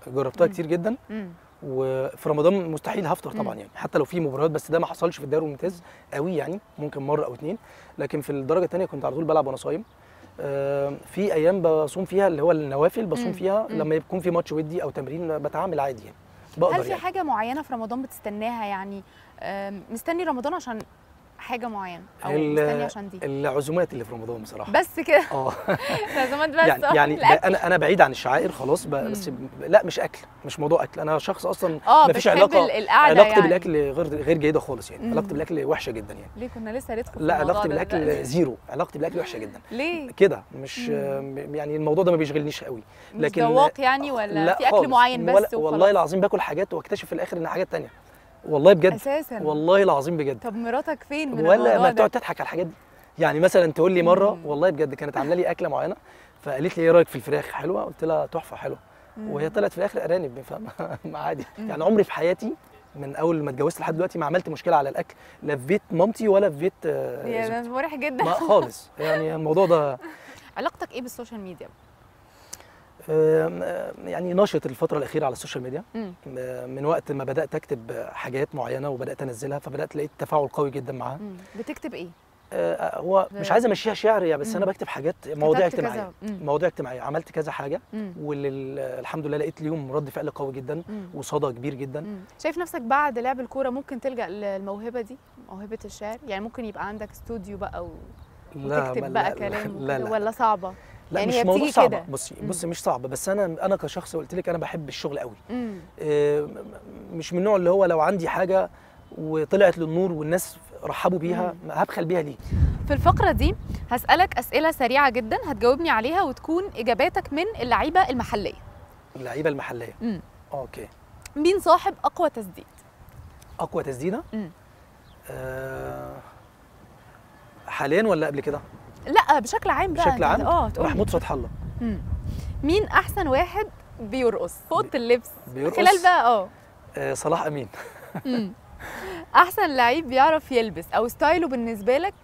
جربتها مم. كتير جدا مم. وفي رمضان مستحيل هفطر طبعا مم. يعني حتى لو في مباريات بس ده ما حصلش في الدوري الممتاز قوي يعني ممكن مرة أو اتنين لكن في الدرجة الثانية كنت على طول بلعب وأنا صايم في أيام بصوم فيها اللي هو النوافل بصوم. فيها. لما يكون في ماتش ودي أو تمرين بتعامل عادي يعني بقدر هل في يعني حاجة معينة في رمضان بتستناها يعني آم، مستني رمضان عشان حاجة معينة أو مستني عشان دي. العزومات اللي في رمضان بصراحة. بس كده. آه. *laughs* لازمات بس. يعني آه، يعني. *laughs* أنا أنا بعيد عن الشعائر خلاص بس. لا مش أكل مش موضوع أكل. أنا شخص أصلا بتحب علاقة- ال- القعدة علاقتي يعني. بالأكل غير غير جيدة خالص يعني. مم. علاقتي بالأكل وحشة جدا يعني. ليه؟ كنا لسه ندخل لا علاقتي بالأكل. *laughs* زيرو. علاقتي بالأكل وحشة جدا. ليه؟ كده. مش مم. يعني الموضوع ده ما بيشغلنيش قوي. مش لكن ذواق يعني ولا لا في أكل. معين ولا بس والله العظيم باكل حاجات واكتشف في الآخر انها حاجات تانية. والله بجد أساسا والله العظيم بجد طب مراتك فين من ولا ما؟ بتقعد تضحك على الحاجات دي يعني مثلا تقول لي مرة. والله بجد كانت عاملة لي أكلة معينة فقالت لي إيه رأيك في الفراخ حلوة قلت لها تحفة حلوة. وهي طلعت في الآخر ارانب فاهم *laughs* عادي. يعني عمري في حياتي من أول ما اتجوزت لحد دلوقتي ما عملت مشكلة على الأكل لا في بيت مامتي ولا في بيت آه، يا. ده مريح جدا ما خالص يعني الموضوع ده *laughs* علاقتك إيه بالسوشيال ميديا؟ آه، يعني ناشط الفترة الأخيرة على السوشيال ميديا مم. آه، من وقت ما بدأت أكتب حاجات معينة وبدأت أنزلها فبدأت لقيت تفاعل قوي جدا معاها. بتكتب إيه؟ آه، هو ب- مش عايز أمشيها شعر يعني بس مم. أنا بكتب حاجات مواضيع. اجتماعية. مواضيع اجتماعية عملت كذا حاجة. والحمد لله لقيت ليهم رد فعل قوي جدا. وصدى كبير جدا مم. شايف نفسك بعد لعب الكورة ممكن تلجأ للموهبة دي موهبة الشعر يعني ممكن يبقى عندك استوديو بقى و... لا وتكتب ما- بقى لا- كلام لا لا ولا صعبة لا يعني مش موضوع صعب. بصي. بصي مش صعب بس أنا أنا كشخص قلت لك أنا بحب الشغل قوي. آه، مش من النوع اللي هو لو عندي حاجة وطلعت للنور والناس رحبوا بيها هبخل بيها ليه في الفقرة دي هسألك أسئلة سريعة جدا هتجاوبني عليها وتكون إجاباتك من اللعيبة المحلية اللعيبة المحلية مم. أوكي مين صاحب أقوى تسديد أقوى تسديدة مم. آه حاليا ولا قبل كده لا بشكل عام بقى بشكل أنت- عام؟ آه تقول محمود فتح الله. مين أحسن واحد بيرقص؟ اوضه اللبس. بيرقص؟ خلال بقى آه. آه صلاح أمين. أحسن لعيب بيعرف يلبس أو ستايله بالنسبة لك؟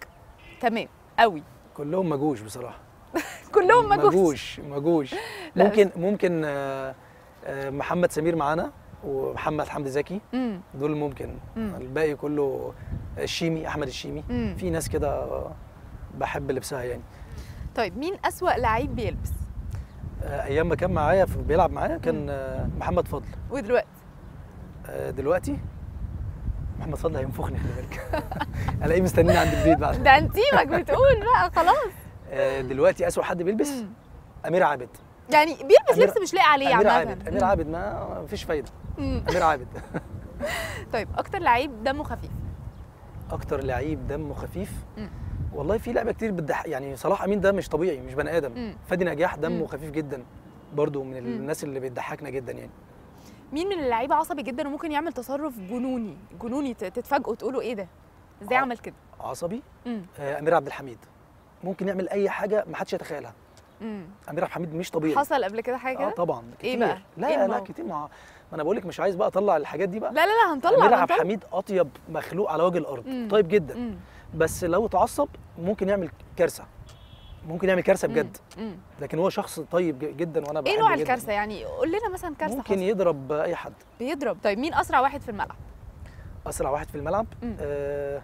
تمام قوي. كلهم مجوش بصراحة. *laughs* كلهم مجوش. مجوش مجوش. *laughs* ممكن ممكن آه، آه، محمد سمير معانا ومحمد حمدي زكي. دول ممكن. مم. الباقي كله الشيمي أحمد الشيمي. في ناس كده بحب لبسها يعني. طيب مين أسوأ لعيب بيلبس؟ آه، أيام ما كان معايا بيلعب معايا كان آه، محمد فضل. ودلوقتي؟ آه، دلوقتي؟ محمد فضل هينفخني خلي بالك. *laughs* ألاقيه مستنيني عند البيت بعد. ده انتيمك بتقول بقى خلاص. دلوقتي أسوأ حد بيلبس. أمير عابد. يعني بيلبس أمير- لبس مش لاقي عليه أمير عابد. أمير عابد ما فيش فايدة. أمير عابد. *laughs* طيب أكتر لعيب دمه خفيف؟ أكتر لعيب دمه خفيف. والله في لعيبه كتير بتضح يعني صلاح أمين ده مش طبيعي مش بني آدم مم. فادي نجاح دمه. خفيف جدا برضو من. الناس اللي بتضحكنا جدا يعني مين من اللعيبة عصبي جدا وممكن يعمل تصرف جنوني جنوني تتفاجئوا تقولوا إيه ده إزاي. عمل كده عصبي مم. آه، أمير عبد الحميد ممكن يعمل أي حاجة ما حدش يتخيلها مم. أمير عبد الحميد مش طبيعي حصل قبل كده حاجة آه طبعا كتير إيه بقى؟ لا إيه لا؟ كتير ما ما أنا بقول لك مش عايز بقى أطلع الحاجات دي بقى لا لا لا هنطلع أمير عبد. الحميد أطيب مخلوق على وجه الأرض مم. طيب جدا مم. بس لو اتعصب ممكن يعمل كارثة ممكن يعمل كارثة بجد. لكن هو شخص طيب جدا وأنا إيه بحبه نوع جداً. الكارثة يعني قول لنا مثلا كارثة ممكن حصلت. يضرب أي حد بيضرب طيب مين أسرع واحد في الملعب أسرع واحد في الملعب مم. آه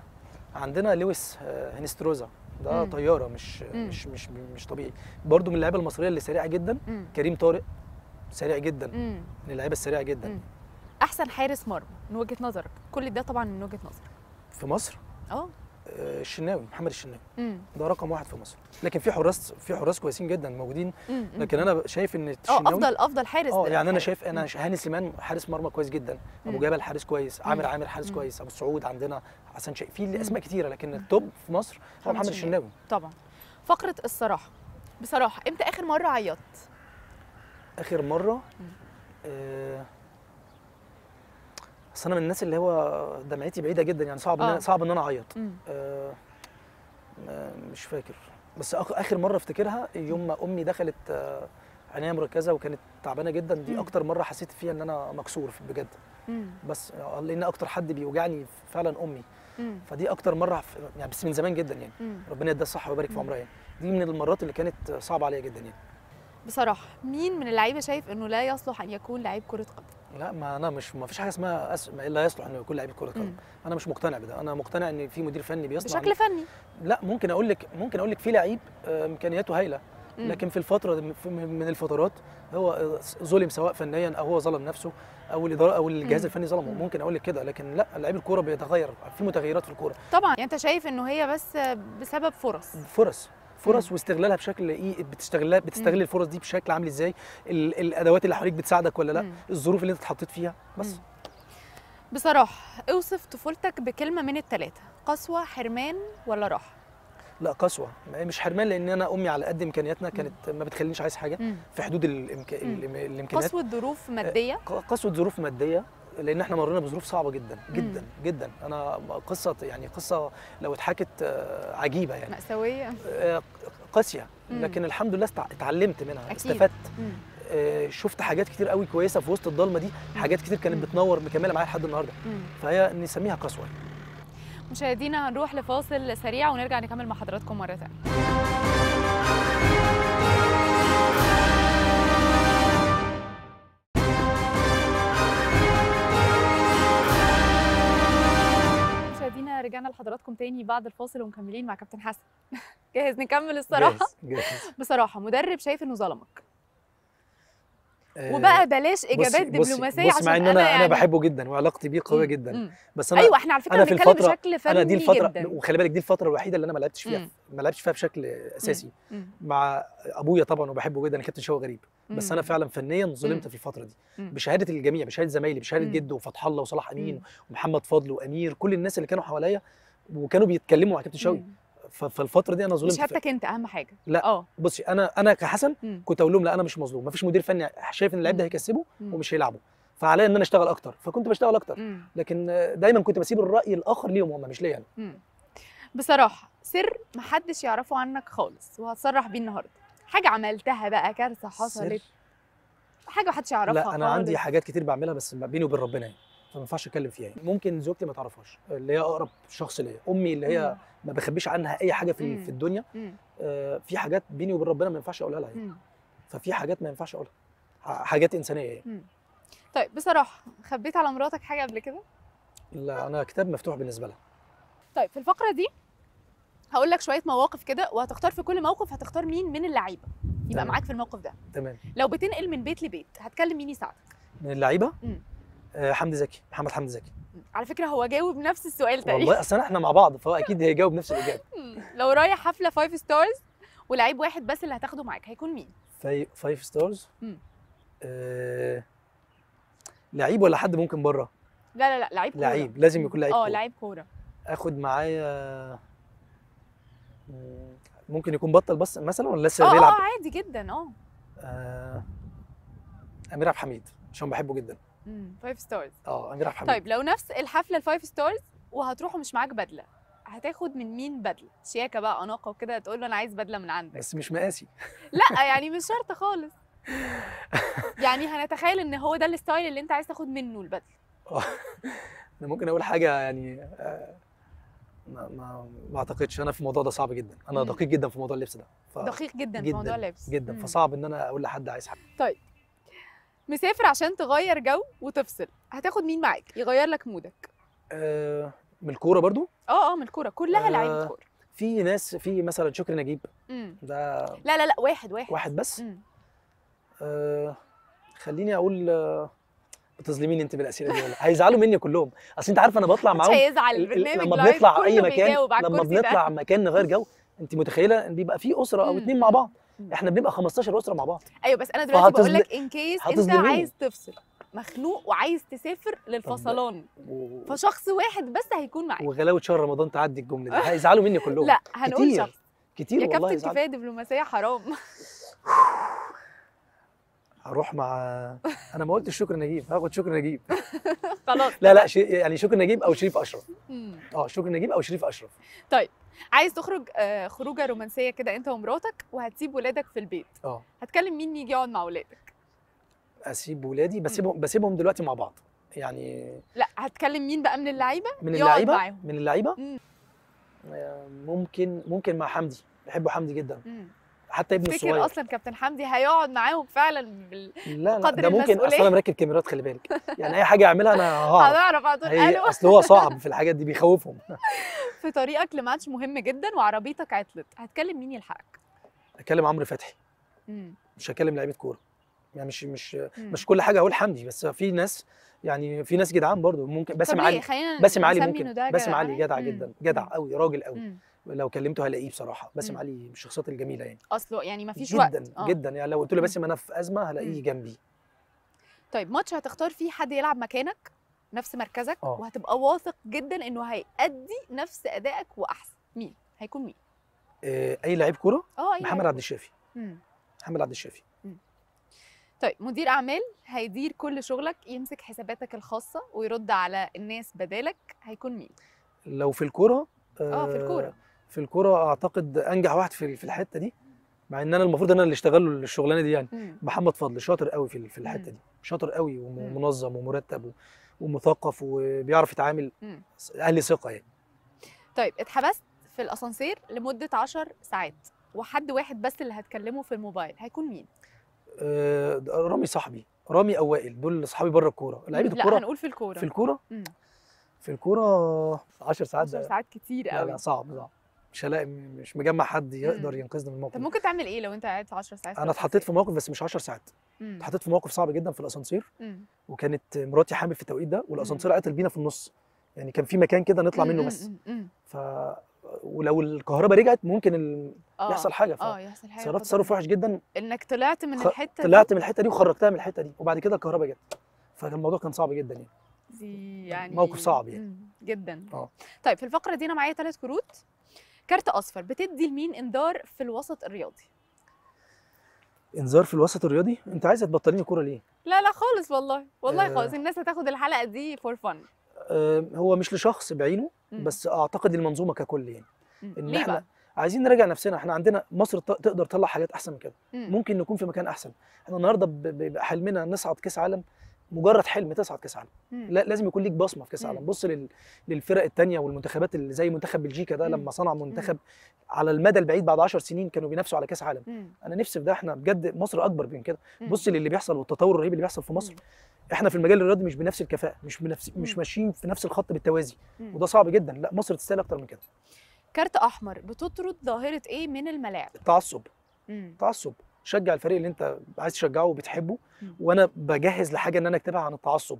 عندنا لويس آه هنستروزا ده مم. طيارة مش مم. مش مش مش طبيعي برضو من اللعيبة المصرية اللي سريعة جدا مم. كريم طارق سريع جدا مم. من اللعيبة السريعة جدا مم. أحسن حارس مرمى من وجهة نظرك كل ده طبعا من وجهة نظرك في مصر آه الشناوي محمد الشناوي مم. ده رقم واحد في مصر لكن في حراس في حراس كويسين جدا موجودين مم. لكن أنا شايف إن آه الشناوي أفضل افضل حارس آه يعني أنا. شايف أنا هاني سليمان حارس مرمى كويس جدا أبو. جبل حارس كويس عامر. عامر حارس. كويس أبو سعود عندنا حسن شيخ في. أسماء كتيرة لكن التوب في مصر هو محمد الشناوي. طبعا فقرة الصراحة بصراحة إمتى آخر مرة عيطت آخر مرة. آه، اصل أنا من الناس اللي هو دمعتي بعيدة جدا يعني صعب آه. أنا صعب إن أنا أعيط. آه، مش فاكر بس آخر مرة أفتكرها يوم ما أمي دخلت آه، عنايه مركزة وكانت تعبانة جدا دي مم. أكتر مرة حسيت فيها إن أنا مكسور بجد مم. بس آه، لأن أكتر حد بيوجعني فعلا أمي مم. فدي أكتر مرة يعني بس من زمان جدا يعني مم. ربنا يديها الصحة ويبارك في. عمرها يعني دي من المرات اللي كانت صعبة عليا جدا يعني بصراحة مين من اللعيبة شايف إنه لا يصلح أن يكون لعيب كرة قدم؟ لا ما أنا مش ما فيش حاجة اسمها أس... ما لا يصلح انه يكون لعيب كرة قدم. أنا مش مقتنع بده. أنا مقتنع إن في مدير فني بيصنع. بشكل فني. لا ممكن أقول لك ممكن أقول لك في لعيب آه، إمكانياته هايلة. لكن في الفترة من الفترات هو ظلم سواء فنيا أو هو ظلم نفسه أو الإدارة أو الجهاز. الفني ظلمه. مم. ممكن أقول لك كده. لكن لا لعيب الكورة بيتغير في متغيرات في الكورة. طبعا يعني أنت شايف إنه هي بس بسبب فرص. فرص. فرص. واستغلالها بشكل إيه بتستغلها بتستغل. الفرص دي بشكل عامل إزاي ال- الأدوات اللي حواليك بتساعدك ولا لأ. الظروف اللي أنت اتحطيت فيها بس. بصراحة اوصف طفولتك بكلمة من الثلاثه قسوة حرمان ولا راحة لا قسوة مش حرمان لأن أنا أمي على قد إمكانياتنا كانت ما بتخلينيش عايز حاجة. في حدود الإمك... الإمكانيات قسوة ظروف مادية ق- قسوة ظروف مادية لأن إحنا مرينا بظروف صعبة جدا مم. جدا جدا أنا قصة يعني قصة لو اتحكت آه، عجيبة يعني مأساوية آه، قاسية. لكن الحمد لله اتعلمت منها أكيد. استفدت مم. آه، شفت حاجات كتير قوي كويسة في وسط الضلمة دي حاجات كتير. كانت بتنور مكملة معايا لحد النهارده. فهي نسميها قسوة مشاهدينا هنروح لفاصل سريع ونرجع نكمل مع حضراتكم مرة ثانية رجعنا لحضراتكم تاني بعد الفاصل ومكملين مع كابتن حسن. *laughs* جاهز نكمل الصراحة؟ جاهز جاهز. بصراحة مدرب شايف إنه ظلمك. وبقى بلاش بصي- إجابات دبلوماسية عشان مع إن أنا يعني أنا بحبه جدا وعلاقتي بيه قوية. جدا مم. بس أنا أيوه إحنا على فكرة بنتكلم الفترة- بشكل فني أنا دي الفترة جدا وخلي بالك دي الفترة الوحيدة اللي أنا ما لعبتش فيها مم. ما لعبتش فيها بشكل أساسي مم. مع أبويا طبعا وبحبه جدا كابتن شوقي غريب بس أنا. فعلا فنيا ظلمت. في الفترة دي مم. بشهادة الجميع بشهادة زمايلي بشهادة. جده وفتح الله وصلاح أمين. ومحمد فضل وأمير كل الناس اللي كانوا حواليا وكانوا بيتكلموا مع كابتن شوقي مم. ف- فالفتره دي أنا ظلمت في- شهادتك أنت أهم حاجة لا. آه بصي أنا أنا كحسن مم. كنت أقول لهم لا أنا مش مظلوم مفيش مدير فني شايف إن اللعيب ده. هيكسبه. ومش هيلعبه فعليا إن أنا أشتغل أكتر فكنت بشتغل أكتر مم. لكن دايما كنت بسيب الرأي الآخر ليهم هم مش ليا أنا. بصراحة سر محدش يعرفه عنك خالص وهتصرح بيه النهارده حاجة عملتها بقى كارثة حصلت؟ حاجة محدش يعرفها لا أنا عندي خالص. حاجات كتير بعملها بس ما بيني وبين ربنا يعني فما ينفعش أتكلم فيها يعني. ممكن زوجتي ما تعرفهاش اللي هي أقرب شخص ليا أمي اللي هي مم. ما بخبيش عنها أي حاجة في مم. في الدنيا. آه، في حاجات بيني وبين ربنا ما ينفعش أقولها لها يعني. ففي حاجات ما ينفعش أقولها. حاجات إنسانية يعني. طيب بصراحة خبيت على مراتك حاجة قبل كده؟ لا أنا كتاب مفتوح بالنسبة لها. طيب في الفقرة دي هقول لك شوية مواقف كده وهتختار في كل موقف هتختار مين من اللعيبة يبقى تمام. معاك في الموقف ده. تمام. لو بتنقل من بيت لبيت هتكلم مين يساعدك؟ من اللعيبة؟ حمدي زكي محمد حمدي زكي. على فكرة هو جاوب نفس السؤال تقريبا. والله أصل إحنا مع بعض فهو أكيد هيجاوب نفس الإجابة. *laughs* لو رايح حفلة five stars ولعيب واحد بس اللي هتاخده معاك هيكون مين؟ في five stars. آه لعيب ولا حد ممكن بره؟ لا لا لا لعيب كورة. لعيب لازم يكون لعيب آه. لعيب كورة. آخد معايا مم، ممكن يكون بطل بس مثلا ولا لسه آه آه بيلعب؟ عادي جدا آه. آه أمير عبد الحميد عشان بحبه جدا. five stars آه عبد الحميد طيب لو نفس الحفلة ال five stars وهتروحوا مش معاك بدلة هتاخد من مين بدلة؟ شياكة بقى أناقة وكده تقول له أنا عايز بدلة من عندك. بس مش مقاسي. *laughs* لا يعني مش شرط خالص. يعني هنتخيل إن هو ده ال style اللي أنت عايز تاخد منه البدلة. أنا ممكن أقول حاجة يعني آه ما, ما, ما أعتقدش. أنا في الموضوع ده صعب جدا. أنا. دقيق جدا في موضوع اللبس ده. ف... دقيق جدا, في جداً، موضوع اللبس. جدا. مم. فصعب إن أنا أقول لحد عايز حاجة. مسافر عشان تغير جو وتفصل هتاخد مين معاك يغير لك مودك آه من الكورة برضو آه آه من الكورة كلها آه. لعيبه كورة في ناس في مثلا شكري نجيب مم. ده لا لا لا واحد واحد واحد بس مم. آه خليني أقول آه بتظلميني أنت بالأسئلة دي ولا هيزعلوا مني كلهم أصل أنت عارفه أنا بطلع مش معاهم هيزعل ال- ال- البرنامج لما بنطلع أي مكان لما. بنطلع مكان نغير جو أنت متخيلة إن بيبقى في أسرة أو. اتنين مع بعض. إحنا بنبقى 15 أسرة مع بعض. أيوه بس أنا دلوقتي بقول لك ان كيس أنت. عايز تفصل مخنوق وعايز تسافر للفصلان. و... فشخص واحد بس هيكون معاك. وغلاوة شهر رمضان تعدي الجملة دي. هيزعلوا مني كلهم. *laughs* لا هنقول كتير. شخص. كتير يا والله كابتن. كفاية دبلوماسية حرام. *laughs* هروح مع أنا ما قلتش شكري نجيب. هاخد شكري نجيب. *laughs* خلاص. لا لا شي... يعني شكري نجيب أو شريف أشرف. آه شكري نجيب أو شريف أشرف. عايز تخرج آه، خروجة رومانسية كده انت ومراتك وهتسيب ولادك في البيت. آه. هتكلم مين يجي يقعد مع ولادك؟ أسيب ولادي بسيبهم بسيبهم دلوقتي مع بعض. يعني لا هتكلم مين بقى؟ من اللعيبة؟ من اللعيبة؟ معاهم. من اللعيبة. آه، ممكن ممكن مع حمدي. بحبه حمدي جدا. مم. حتى فكر الصغير أصلا كابتن حمدي هيقعد معاهم فعلا بال... لا لا ده ممكن. اصل أنا مركب كاميرات خلي بالك يعني أي حاجة أعملها أنا هعرف هنعرف على طول ألو أصل هو صعب في الحاجات دي بيخوفهم *laughs* في طريقك لماتش مهم جدا وعربيتك عطلت هتكلم مين يلحقك أكلم عمرو فتحي مم. مش هكلم لعيبة كورة يعني مش مش مم. مش كل حاجة هقول حمدي بس في ناس يعني في ناس جدعان برضو ممكن باسم؟ علي باسم علي ممكن باسم علي جدع. مم. جدا جدع. قوي راجل قوي مم. لو كلمته هلاقيه بصراحة باسم مم. علي من الشخصيات الجميلة يعني. أصله يعني ما فيش جدا وقت. آه. جدا. يعني لو قلت له مم. باسم أنا في أزمة. هلاقيه جنبي. طيب ماتش هتختار فيه حد يلعب مكانك نفس مركزك آه. وهتبقى واثق جدا إنه هيأدي نفس أدائك وأحسن. مين؟ هيكون مين؟ آه، أي لعيب كورة؟ آه محمد عبد الشافي. محمد عبد الشافي. طيب مدير أعمال هيدير كل شغلك يمسك حساباتك الخاصة ويرد على الناس بدالك هيكون مين؟ لو في الكورة آه في الكورة. في الكورة أعتقد أنجح واحد في في الحتة دي مع إن أنا المفروض أنا اللي اشتغل له الشغلانة دي يعني مم. محمد فضل شاطر قوي في في الحتة. دي شاطر قوي. ومنظم ومرتب ومثقف وبيعرف يتعامل مم. أهل ثقة يعني طيب اتحبست في الأسانسير لمدة 10 ساعات وحد واحد بس اللي هتكلمه في الموبايل هيكون مين آه، رامي صاحبي رامي أو وائل دول أصحابي بره الكورة لعيبة لا الكورة هنقول في الكورة في الكورة. في الكورة 10 ساعات 10 ده ساعات كتير لا قوي لا صعب صعب مش هلاقي مش مجمع حد يقدر مم. ينقذني من الموقف طب. ممكن تعمل إيه لو انت قاعد في 10 ساعات أنا اتحطيت في موقف بس مش 10 ساعات مم. اتحطيت في موقف صعب جدا في الأسانسير مم. وكانت مراتي حامل في التوقيت ده والأسانسير عطل بينا في النص يعني كان في مكان كده نطلع منه بس. ف ولو الكهرباء رجعت ممكن ال... آه يحصل حاجة آه يحصل حاجة تصرف. وحش جدا إنك طلعت من خ- الحتة طلعت من الحتة دي وخرجتها من الحتة دي وبعد كده الكهرباء جت فكان الموضوع كان صعب جدا يعني دي, دي يعني موقف صعب يعني. جدا آه. طيب في الفقرة دي أنا معايا ثلاث كروت كارت أصفر بتدي لمين إنذار في الوسط الرياضي إنذار في الوسط الرياضي أنت عايزة تبطليني كورة ليه لا لا خالص والله والله آه. خالص الناس هتاخد الحلقة دي فور فن آه هو مش لشخص بعينه بس أعتقد المنظومة ككل يعني. إن ليه إحنا بقى؟ عايزين نراجع نفسنا إحنا عندنا مصر تقدر تطلع حاجات أحسن من كده مم. ممكن نكون في مكان أحسن إحنا النهارده بيبقى حلمنا نصعد كأس عالم مجرد حلم تصعد كاس عالم. لا لازم يكون ليك بصمة في كاس. عالم بص لل... للفرق التانية والمنتخبات اللي زي منتخب بلجيكا ده. لما صنع منتخب على المدى البعيد بعد 10 سنين كانوا بينافسوا على كاس عالم مم. أنا نفسي في ده إحنا بجد مصر أكبر من كده. بص للي بيحصل والتطور الرهيب اللي بيحصل في مصر إحنا في المجال الرياضي مش بنفس الكفاءة مش بنفس مش. ماشيين في نفس الخط بالتوازي مم. وده صعب جدا لا مصر تستاهل أكتر من كده كارت أحمر بتطرد ظاهرة إيه من الملاعب التعصب. التعصب شجع الفريق اللي انت عايز تشجعه وبتحبه. وأنا بجهز لحاجة ان أنا اكتبها عن التعصب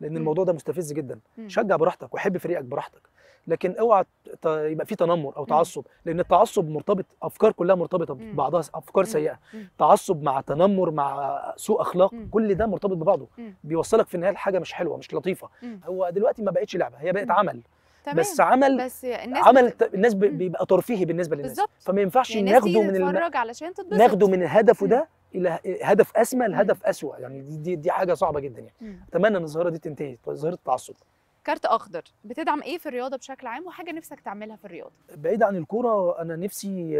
لأن. الموضوع ده مستفز جدا. شجع براحتك وحب فريقك براحتك لكن اوعى يبقى في تنمر أو تعصب لأن التعصب مرتبط أفكار كلها مرتبطة. ببعضها أفكار. سيئة. تعصب مع تنمر مع سوء أخلاق. كل ده مرتبط ببعضه. بيوصلك في النهاية لحاجة مش حلوة مش لطيفة. هو دلوقتي ما بقتش لعبة هي بقت. عمل تمام. بس عمل بس الناس عمل بت... الناس ب-. بيبقى ترفيهي بالنسبة للناس. بالظبط. فما ينفعش يعني ناخده من الم... علشان تتبسط. ناخده من هدفه. ده إلى هدف أسمى. لهدف أسوأ. يعني دي دي, دي حاجة صعبة جدا يعني. أتمنى إن الظاهرة دي تنتهي ظاهرة التعصب. كارت أخضر. بتدعم إيه في الرياضة بشكل عام وحاجة نفسك تعملها في الرياضة؟ بعيد عن الكورة أنا نفسي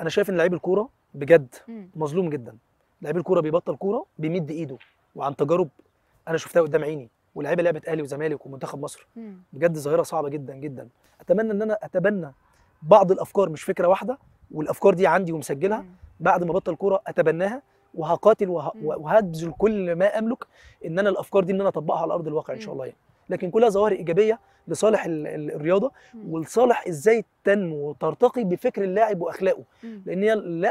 أنا شايف إن لعيب الكورة بجد. مظلوم جدا. لعيب الكورة بيبطل كورة بيمد إيده وعن تجارب أنا شفتها قدام عيني. ولاعيبه لعبه أهلي وزمالك ومنتخب مصر. بجد ظاهرة صعبة جدا جدا أتمنى إن أنا أتبنى بعض الأفكار مش فكرة واحدة والأفكار دي عندي ومسجلها. بعد ما بطل كورة أتبناها وهقاتل وه... وهبذل كل ما أملك إن أنا الأفكار دي إن أنا أطبقها على أرض الواقع إن شاء. الله يعني لكن كلها ظواهر إيجابية لصالح ال... ال- الرياضة. ولصالح إزاي تنمو وترتقي بفكر اللاعب وأخلاقه. لأن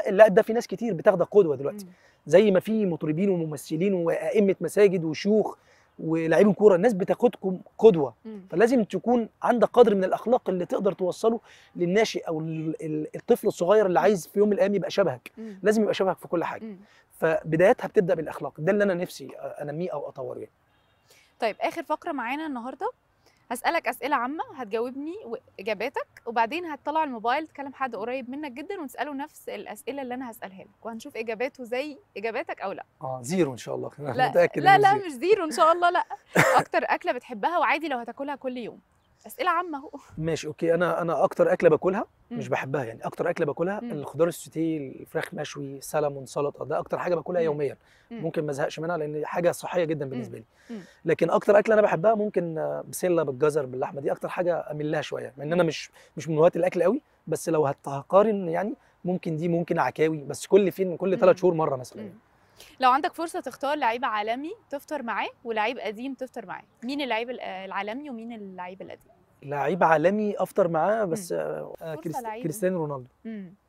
اللاعب ده في ناس كتير بتاخدك قدوة دلوقتي. زي ما في مطربين وممثلين وأئمة مساجد وشيوخ ولاعيبين كوره الناس بتاخدكم قدوة. فلازم تكون عندك قدر من الأخلاق اللي تقدر توصله للناشئ أو ال- ال- الطفل الصغير اللي عايز في يوم من الأيام يبقى شبهك مم. لازم يبقى شبهك في كل حاجة مم. فبدايتها بتبدأ بالأخلاق ده اللي أنا نفسي أنميه أو أطوره يعني طيب آخر فقرة معانا النهارده هسألك أسئلة عامة هتجاوبني وإجاباتك وبعدين هتطلع الموبايل تكلم حد قريب منك جدا وتسأله نفس الأسئلة اللي أنا هسألها لك وهنشوف إجاباته زي إجاباتك أو لأ. آه zero إن شاء الله أنا لا متاكد لا لا zero. مش zero إن شاء الله لأ. *laughs* أكتر أكلة بتحبها وعادي لو هتاكلها كل يوم. أسئلة عامة أهو *laughs* ماشي okay أنا أنا أكتر أكلة باكلها مم. مش بحبها يعني أكتر أكلة باكلها مم. الخضار السوتيه الفراخ مشوي سلمون سلطة ده أكتر حاجة باكلها مم. يوميا مم. ممكن ما أزهقش منها لأن حاجة صحية جدا بالنسبة لي مم. لكن أكتر أكلة أنا بحبها ممكن آه، بسلة بالجزر باللحمة دي أكتر حاجة أميل لها شوية مع إن أنا مش مش من هواة الأكل قوي بس لو هت- هقارن يعني ممكن دي ممكن عكاوي بس كل فين كل. ثلاث شهور مرة مثلا مم. يعني. لو عندك فرصة تختار لعيب عالمي تفطر معاه ولعيب قديم تفطر معاه مين اللعيب ال- العالمي ومين اللعيب القديم لعيب عالمي أفطر معاه بس آه، آه،. كريستيانو رونالدو.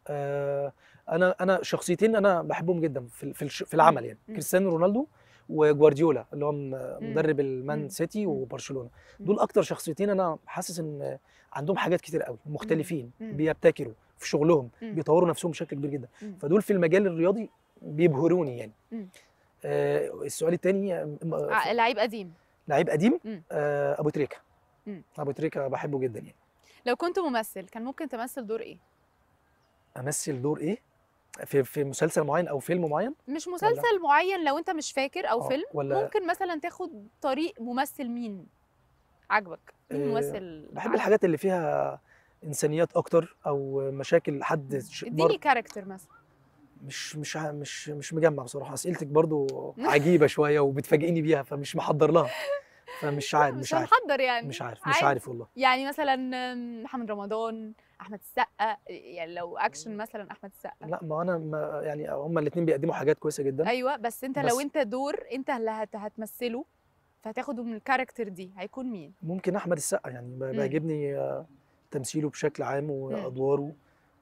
آه، أنا أنا شخصيتين أنا بحبهم جدا في في الش- في العمل يعني مم. كريستيانو رونالدو وجوارديولا اللي هو. مدرب المان. سيتي. وبرشلونة. دول أكتر شخصيتين أنا حاسس إن عندهم حاجات كتير قوي مختلفين. بيبتكروا في شغلهم. بيطوروا نفسهم بشكل كبير جدا. فدول في المجال الرياضي بيبهروني يعني. آه السؤال الثاني ع- لعيب قديم لعيب قديم. آه أبو تريكة مم. أبو تريكة بحبه جدا يعني. لو كنت ممثل كان ممكن تمثل دور إيه؟ أمثل دور إيه؟ في في مسلسل معين أو فيلم معين؟ مش مسلسل معين لو أنت مش فاكر أو آه، فيلم ولا؟ ممكن مثلا تاخد طريق ممثل مين؟ عجبك مين آه، ممثل بحب عجبك؟ الحاجات اللي فيها إنسانيات أكتر أو مشاكل حد اديني كاركتر مثلا. مش مش مش مش مجمع بصراحة. أسئلتك برضو *laughs* عجيبة شوية وبتفاجئيني بيها فمش محضر لها. فمش عارف مش مش عارف هنحضر يعني. مش عارف مش. عارف والله. يعني مثلا محمد رمضان أحمد السقا يعني لو اكشن مثلا أحمد السقا. لا ما أنا ما يعني هما الاثنين بيقدموا حاجات كويسة جدا. أيوه بس أنت بس- لو أنت دور أنت اللي هت... هتمثله فهتاخده من ال character دي. هيكون مين؟ ممكن أحمد السقا يعني. بيعجبني آه، تمثيله بشكل عام وادواره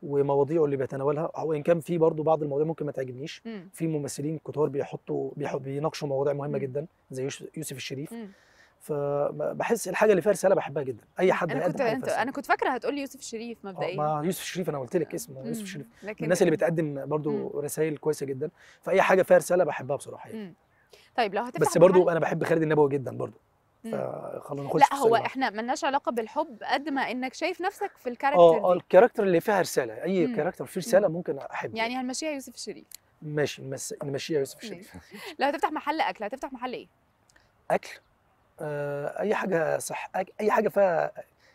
ومواضيعه اللي بيتناولها. وان كان في برضو بعض المواضيع ممكن ما تعجبنيش. في ممثلين كتار بيحطوا بيح- بيناقشوا مواضيع مهمة. جدا زي يوسف الشريف. فبحس الحاجة اللي فيها رسالة بحبها جدا. أي حد أنا كنت أنت أنا كنت فاكرة هتقولي يوسف الشريف رسالة. آه، مبدئيا. ما يوسف الشريف أنا قلت لك اسمه يوسف مم. الشريف لكن الناس اللي بتقدم برضو رسائل كويسة جدا. فأي حاجة فيها رسالة بحبها بصراحة يعني. مم. طيب لو هتفتح بس برضو محل- أنا بحب خالد النبوي جدا برضو. مم. فخلونا نخش لا هو. إحنا ملناش علاقة بالحب قد ما إنك شايف نفسك في ال character آه دي. ال character اللي فيها رسالة. أي مم. character فيه رسالة ممكن احب يعني هنمشيها يوسف الشريف ماشي نمشيها يوسف الشريف لو هتفتح محل أكل هتفتح محل إيه؟ أكل. آه أي حاجة صح أي حاجة فيها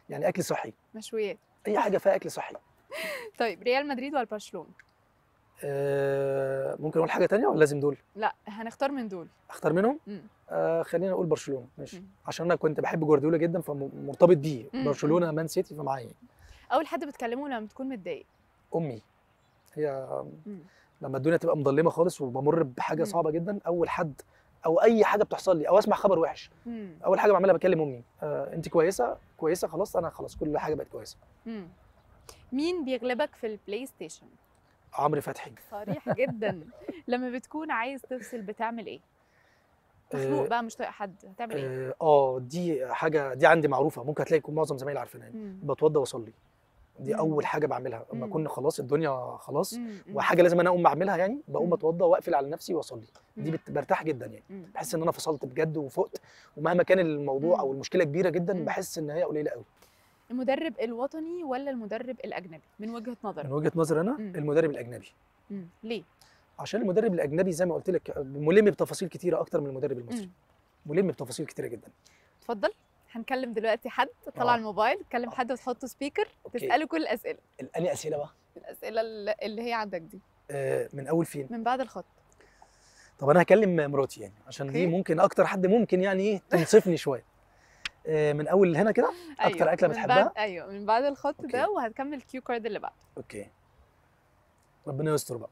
يعني أكل صحي. مشويات. أي حاجة فيها أكل صحي. *laughs* طيب ريال مدريد ولا برشلونة؟ آه ممكن أقول حاجة تانية ولا لازم دول؟ لا هنختار من دول. أختار منهم. آه خلينا نقول برشلونة. ماشي. عشان أنا كنت بحب جوارديولا جدا فمرتبط بيه. برشلونة مان سيتي فمعايا. أول حد بتكلمه لما تكون متضايق. أمي. هي مم. لما الدنيا تبقى مظلمة خالص وبمر بحاجة مم. صعبة جدا أول حد أو أي حاجة بتحصل لي أو أسمع خبر وحش. مم. أول حاجة بعملها بكلم أمي. آه أنت كويسة؟ كويسة خلاص أنا خلاص كل حاجة بقت كويسة. مم. مين بيغلبك في البلاي ستيشن؟ عمرو فتحي. صريح جدا. *laughs* لما بتكون عايز تفصل بتعمل إيه؟ مخنوق آه، بقى مش طايق حد. هتعمل إيه؟ آه آه، دي حاجة دي عندي معروفة. ممكن هتلاقي معظم زمايلي عارفينها يعني. بتوضى وأصلي. دي مم. أول حاجة بعملها أما مم. أكون خلاص الدنيا خلاص مم. مم. وحاجة لازم أنا أقوم أعملها يعني بقوم مم. أتوضى وأقفل على نفسي وأصلي دي برتاح جدا يعني. بحس إن أنا فصلت بجد وفقت ومهما كان الموضوع مم. أو المشكلة كبيرة جدا. بحس إن هي قليلة قوي المدرب الوطني ولا المدرب الأجنبي من وجهة من نظرك وجهة نظري أنا مم. المدرب الأجنبي مم. ليه عشان المدرب الأجنبي زي ما قلت لك ملم بتفاصيل كتيرة أكتر من المدرب المصري مم. ملم بتفاصيل كتيرة جدا اتفضل هنكلم دلوقتي حد طلع آه. الموبايل تكلم حد وتحطه speaker okay. تسأله كل الأسئلة. اني أسئلة بقى؟ الأسئلة اللي هي عندك دي. آه من أول فين؟ من بعد الخط. طب أنا هكلم مراتي يعني عشان دي okay. ممكن أكتر حد ممكن يعني إيه تنصفني شوية. آه من أول هنا كده؟ أكتر أكلة من بتحبها؟ بعد أيوه من بعد الخط okay. ده وهتكمل ال cue card اللي بعده. okay. ربنا يستر بقى.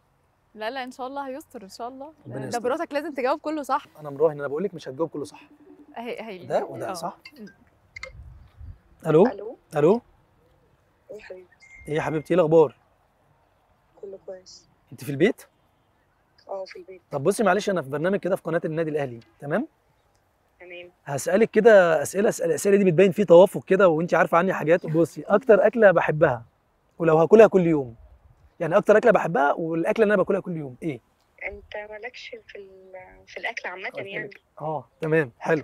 لا لا إن شاء الله هيستر إن شاء الله. ربنا ده. مراتك لازم تجاوب كله صح. أنا مراهن أنا بقول لك مش هتجاوب كله صح. هي هي ده وده آه. صح. ألو؟ ألو؟ ألو؟ إيه يا حبيبي إيه يا حبيبتي؟ إيه الأخبار؟ كله كويس. أنت في البيت؟ آه في البيت. طب بصي معلش أنا في برنامج كده في قناة النادي الأهلي تمام؟ تمام. هسألك كده أسئلة الأسئلة دي بتبين فيه توافق كده وأنت عارفة عني حاجات. بصي أكتر أكلة بحبها ولو هاكلها كل يوم. يعني أكتر أكلة بحبها والأكلة اللي أنا باكلها كل يوم إيه؟ أنت مالكش في ال- في الأكل عامة يعني. آه تمام حلو.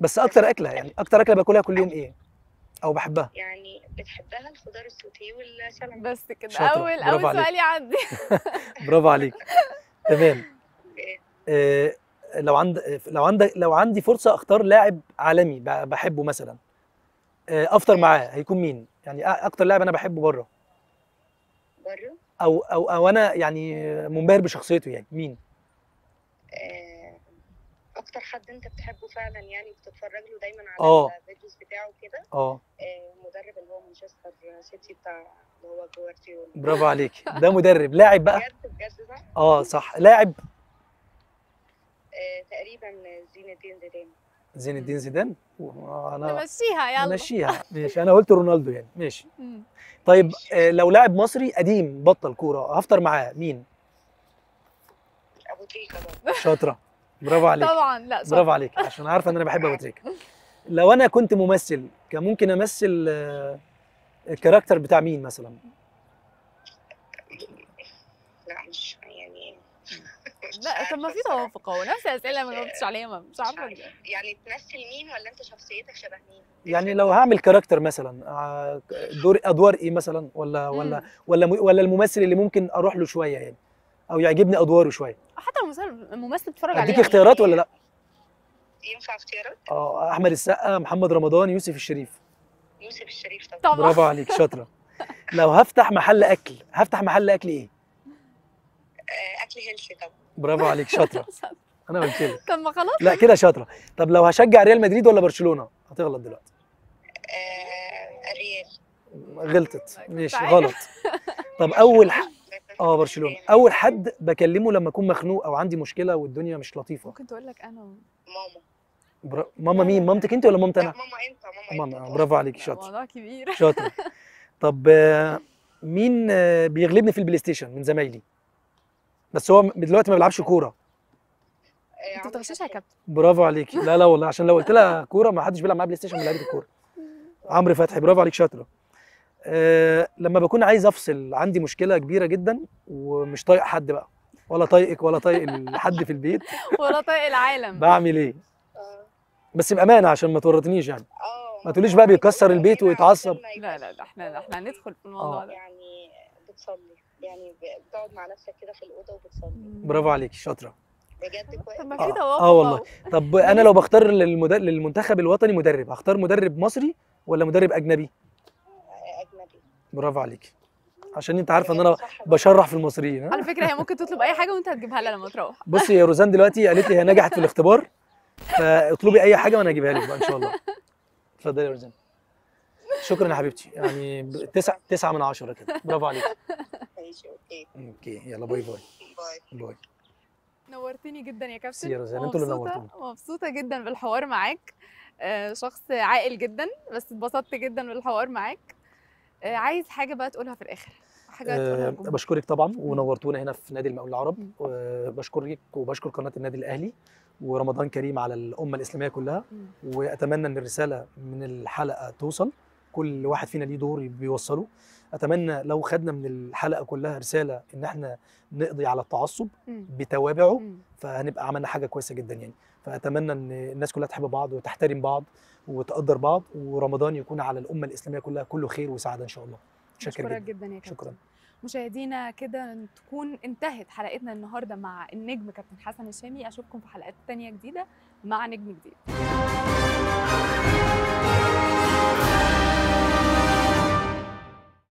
بس أكتر أكلة يعني أكتر أكلة باكلها كل يوم إيه؟ أو بحبها يعني بتحبها الخضار السوتيه والسلمون بس كده. شاطرة، أول أول. سؤال عندي *laughs* برافو عليك. تمام. *laughs* إيه؟ لو عند لو عندك لو عندي فرصة أختار لاعب عالمي ب- بحبه مثلا. آه أفطر معاه هيكون مين؟ يعني أ- أكتر لاعب أنا بحبه بره. بره؟ أو أو أو أنا يعني منبهر بشخصيته يعني. مين؟ آه، أكتر حد أنت بتحبه فعلا يعني بتتفرج له دايما على آه. الفيديوز بتاعه كده؟ آه. آه، مدرب اللي هو مانشستر سيتي بتاع اللي هو جوارديولا. برافو عليك. *laughs* ده مدرب. لاعب بقى. بجد؟ بجد صح؟ آه صح. لاعب. آه، تقريبا زين الدين زيدان. زين الدين زيدان؟ آه، أنا نمشيها يلا. ماشيها ماشي. أنا قلت رونالدو يعني. ماشي. *laughs* طيب آه، لو لاعب مصري قديم بطل كورة هفطر معاه. مين؟ أبو تريكة برضه. شاطرة. برافو عليك. طبعا لا شاطر. برافو عليك عشان عارفة إن أنا بحب ابو تريكه لو أنا كنت ممثل كان ممكن أمثل آه، الكاركتر بتاع مين مثلا؟ لا مش يعني. لا طب ما في. توافق أهو نفس الأسئلة ما جاوبتش عليها ما- مش عارفة. يعني تمثل مين ولا أنت شخصيتك شبه مين؟ يعني لو هعمل كاركتر مثلا آه، دور أدوار إيه مثلا؟ ولا ولا ولا ولا الممثل اللي ممكن أروح له شوية يعني. أو يعجبني أدواره شوية. حتى الممثل الممثل بتتفرج عليه أديك يعني. اختيارات ولا لأ؟ ينفع اختيارات؟ آه أحمد السقا محمد رمضان يوسف الشريف. يوسف الشريف طبعا. طبعا. برافو عليك شاطرة. *laughs* لو هفتح محل أكل هفتح محل أكل إيه؟ آه، أكل healthy طبعا. برافو عليك شاطرة. *laughs* أنا قلت لك طب ما خلاص. لا كده شاطرة. طب لو هشجع ريال مدريد ولا برشلونة؟ هتغلط دلوقتي. آه، الريال غلطت. ماشي تعالى. غلط. طب أول ح... *laughs* آه برشلونة. أول حد بكلمه لما أكون مخنوق أو عندي مشكلة والدنيا مش لطيفة. ممكن تقول لك أنا ماما. بر... ماما مين؟ مامتك أنت ولا مامتي أنا؟ ماما أنت ماما أنت. ماما برافو عليك شاطر. موضوع كبير. شاطر. *laughs* طب آه، مين آه، بيغلبني في البلاي ستيشن من زمايلي؟ بس هو دلوقتي ما بيلعبش كورة. آه، أنت بتغششها يا. كابتن. برافو عليك لا لا والله عشان لو قلت لها كورة ما حدش بيلعب معاه بلاي ستيشن من لعيبه الكوره *laughs* عمرو فتحي برافو عليك شاطرة. أه لما بكون عايز أفصل عندي مشكلة كبيرة جدا ومش طايق حد بقى. ولا طايقك ولا طايق حد في البيت. *laughs* ولا طايق العالم. بعمل إيه؟ آه. بس بأمانة عشان ما تورطنيش يعني. آه. ما تقوليش بقى بيكسر البيت هنا ويتعصب. لا لا لا إحنا إحنا هندخل في الموضوع آه. ده. يعني بتصلي. يعني بتقعد مع نفسك كده في الأوضة وبتصلي. برافو عليك شاطرة. بجد كويس طب ما آه، في توافق آه والله. طب أنا لو بختار للمد... للمنتخب الوطني مدرب هختار مدرب مصري ولا مدرب أجنبي؟ آه، برافو عليك عشان انت عارفة ان أنا. بشرح في المصريين على فكرة هي ممكن تطلب أي حاجة وأنت هتجيبها لها لما تروح. بصي يا روزان دلوقتي قالت لي هي نجحت في الاختبار فاطلبي أي حاجة وأنا هجيبها لك بقى إن شاء الله. *laughs* اتفضلي يا روزان. شكرا يا حبيبتي. يعني تسعة تسعة من عشرة كده. برافو عليك ماشي okay. okay يلا bye bye. bye. bye. نورتني جدا يا كابتن. يا روزان، أنتوا اللي نورتوني. مبسوطة جدا بالحوار معاك. آه، شخص عاقل جدا بس اتبسطت جدا بالحوار معاك. عايز حاجة بقى تقولها في الآخر حاجة تقولها أه للجمهور. بشكرك طبعا ونورتونا هنا في نادي المقاولين العرب. وبشكرك وبشكر قناة النادي الأهلي ورمضان كريم على الأمة الإسلامية كلها مم. وأتمنى إن الرسالة من الحلقة توصل كل واحد فينا ليه دور بيوصله أتمنى لو خدنا من الحلقة كلها رسالة إن إحنا نقضي على التعصب. بتوابعه. فهنبقى عملنا حاجة كويسة جدا يعني فأتمنى إن الناس كلها تحب بعض وتحترم بعض وتقدر بعض ورمضان يكون على الأمة الإسلامية كلها كله خير وسعادة إن شاء الله. شكرا جدا, جدا شكرا. مشاهدينا كده تكون انتهت حلقتنا النهارده مع النجم كابتن حسن الشامي أشوفكم في حلقات تانية جديدة مع نجم جديد.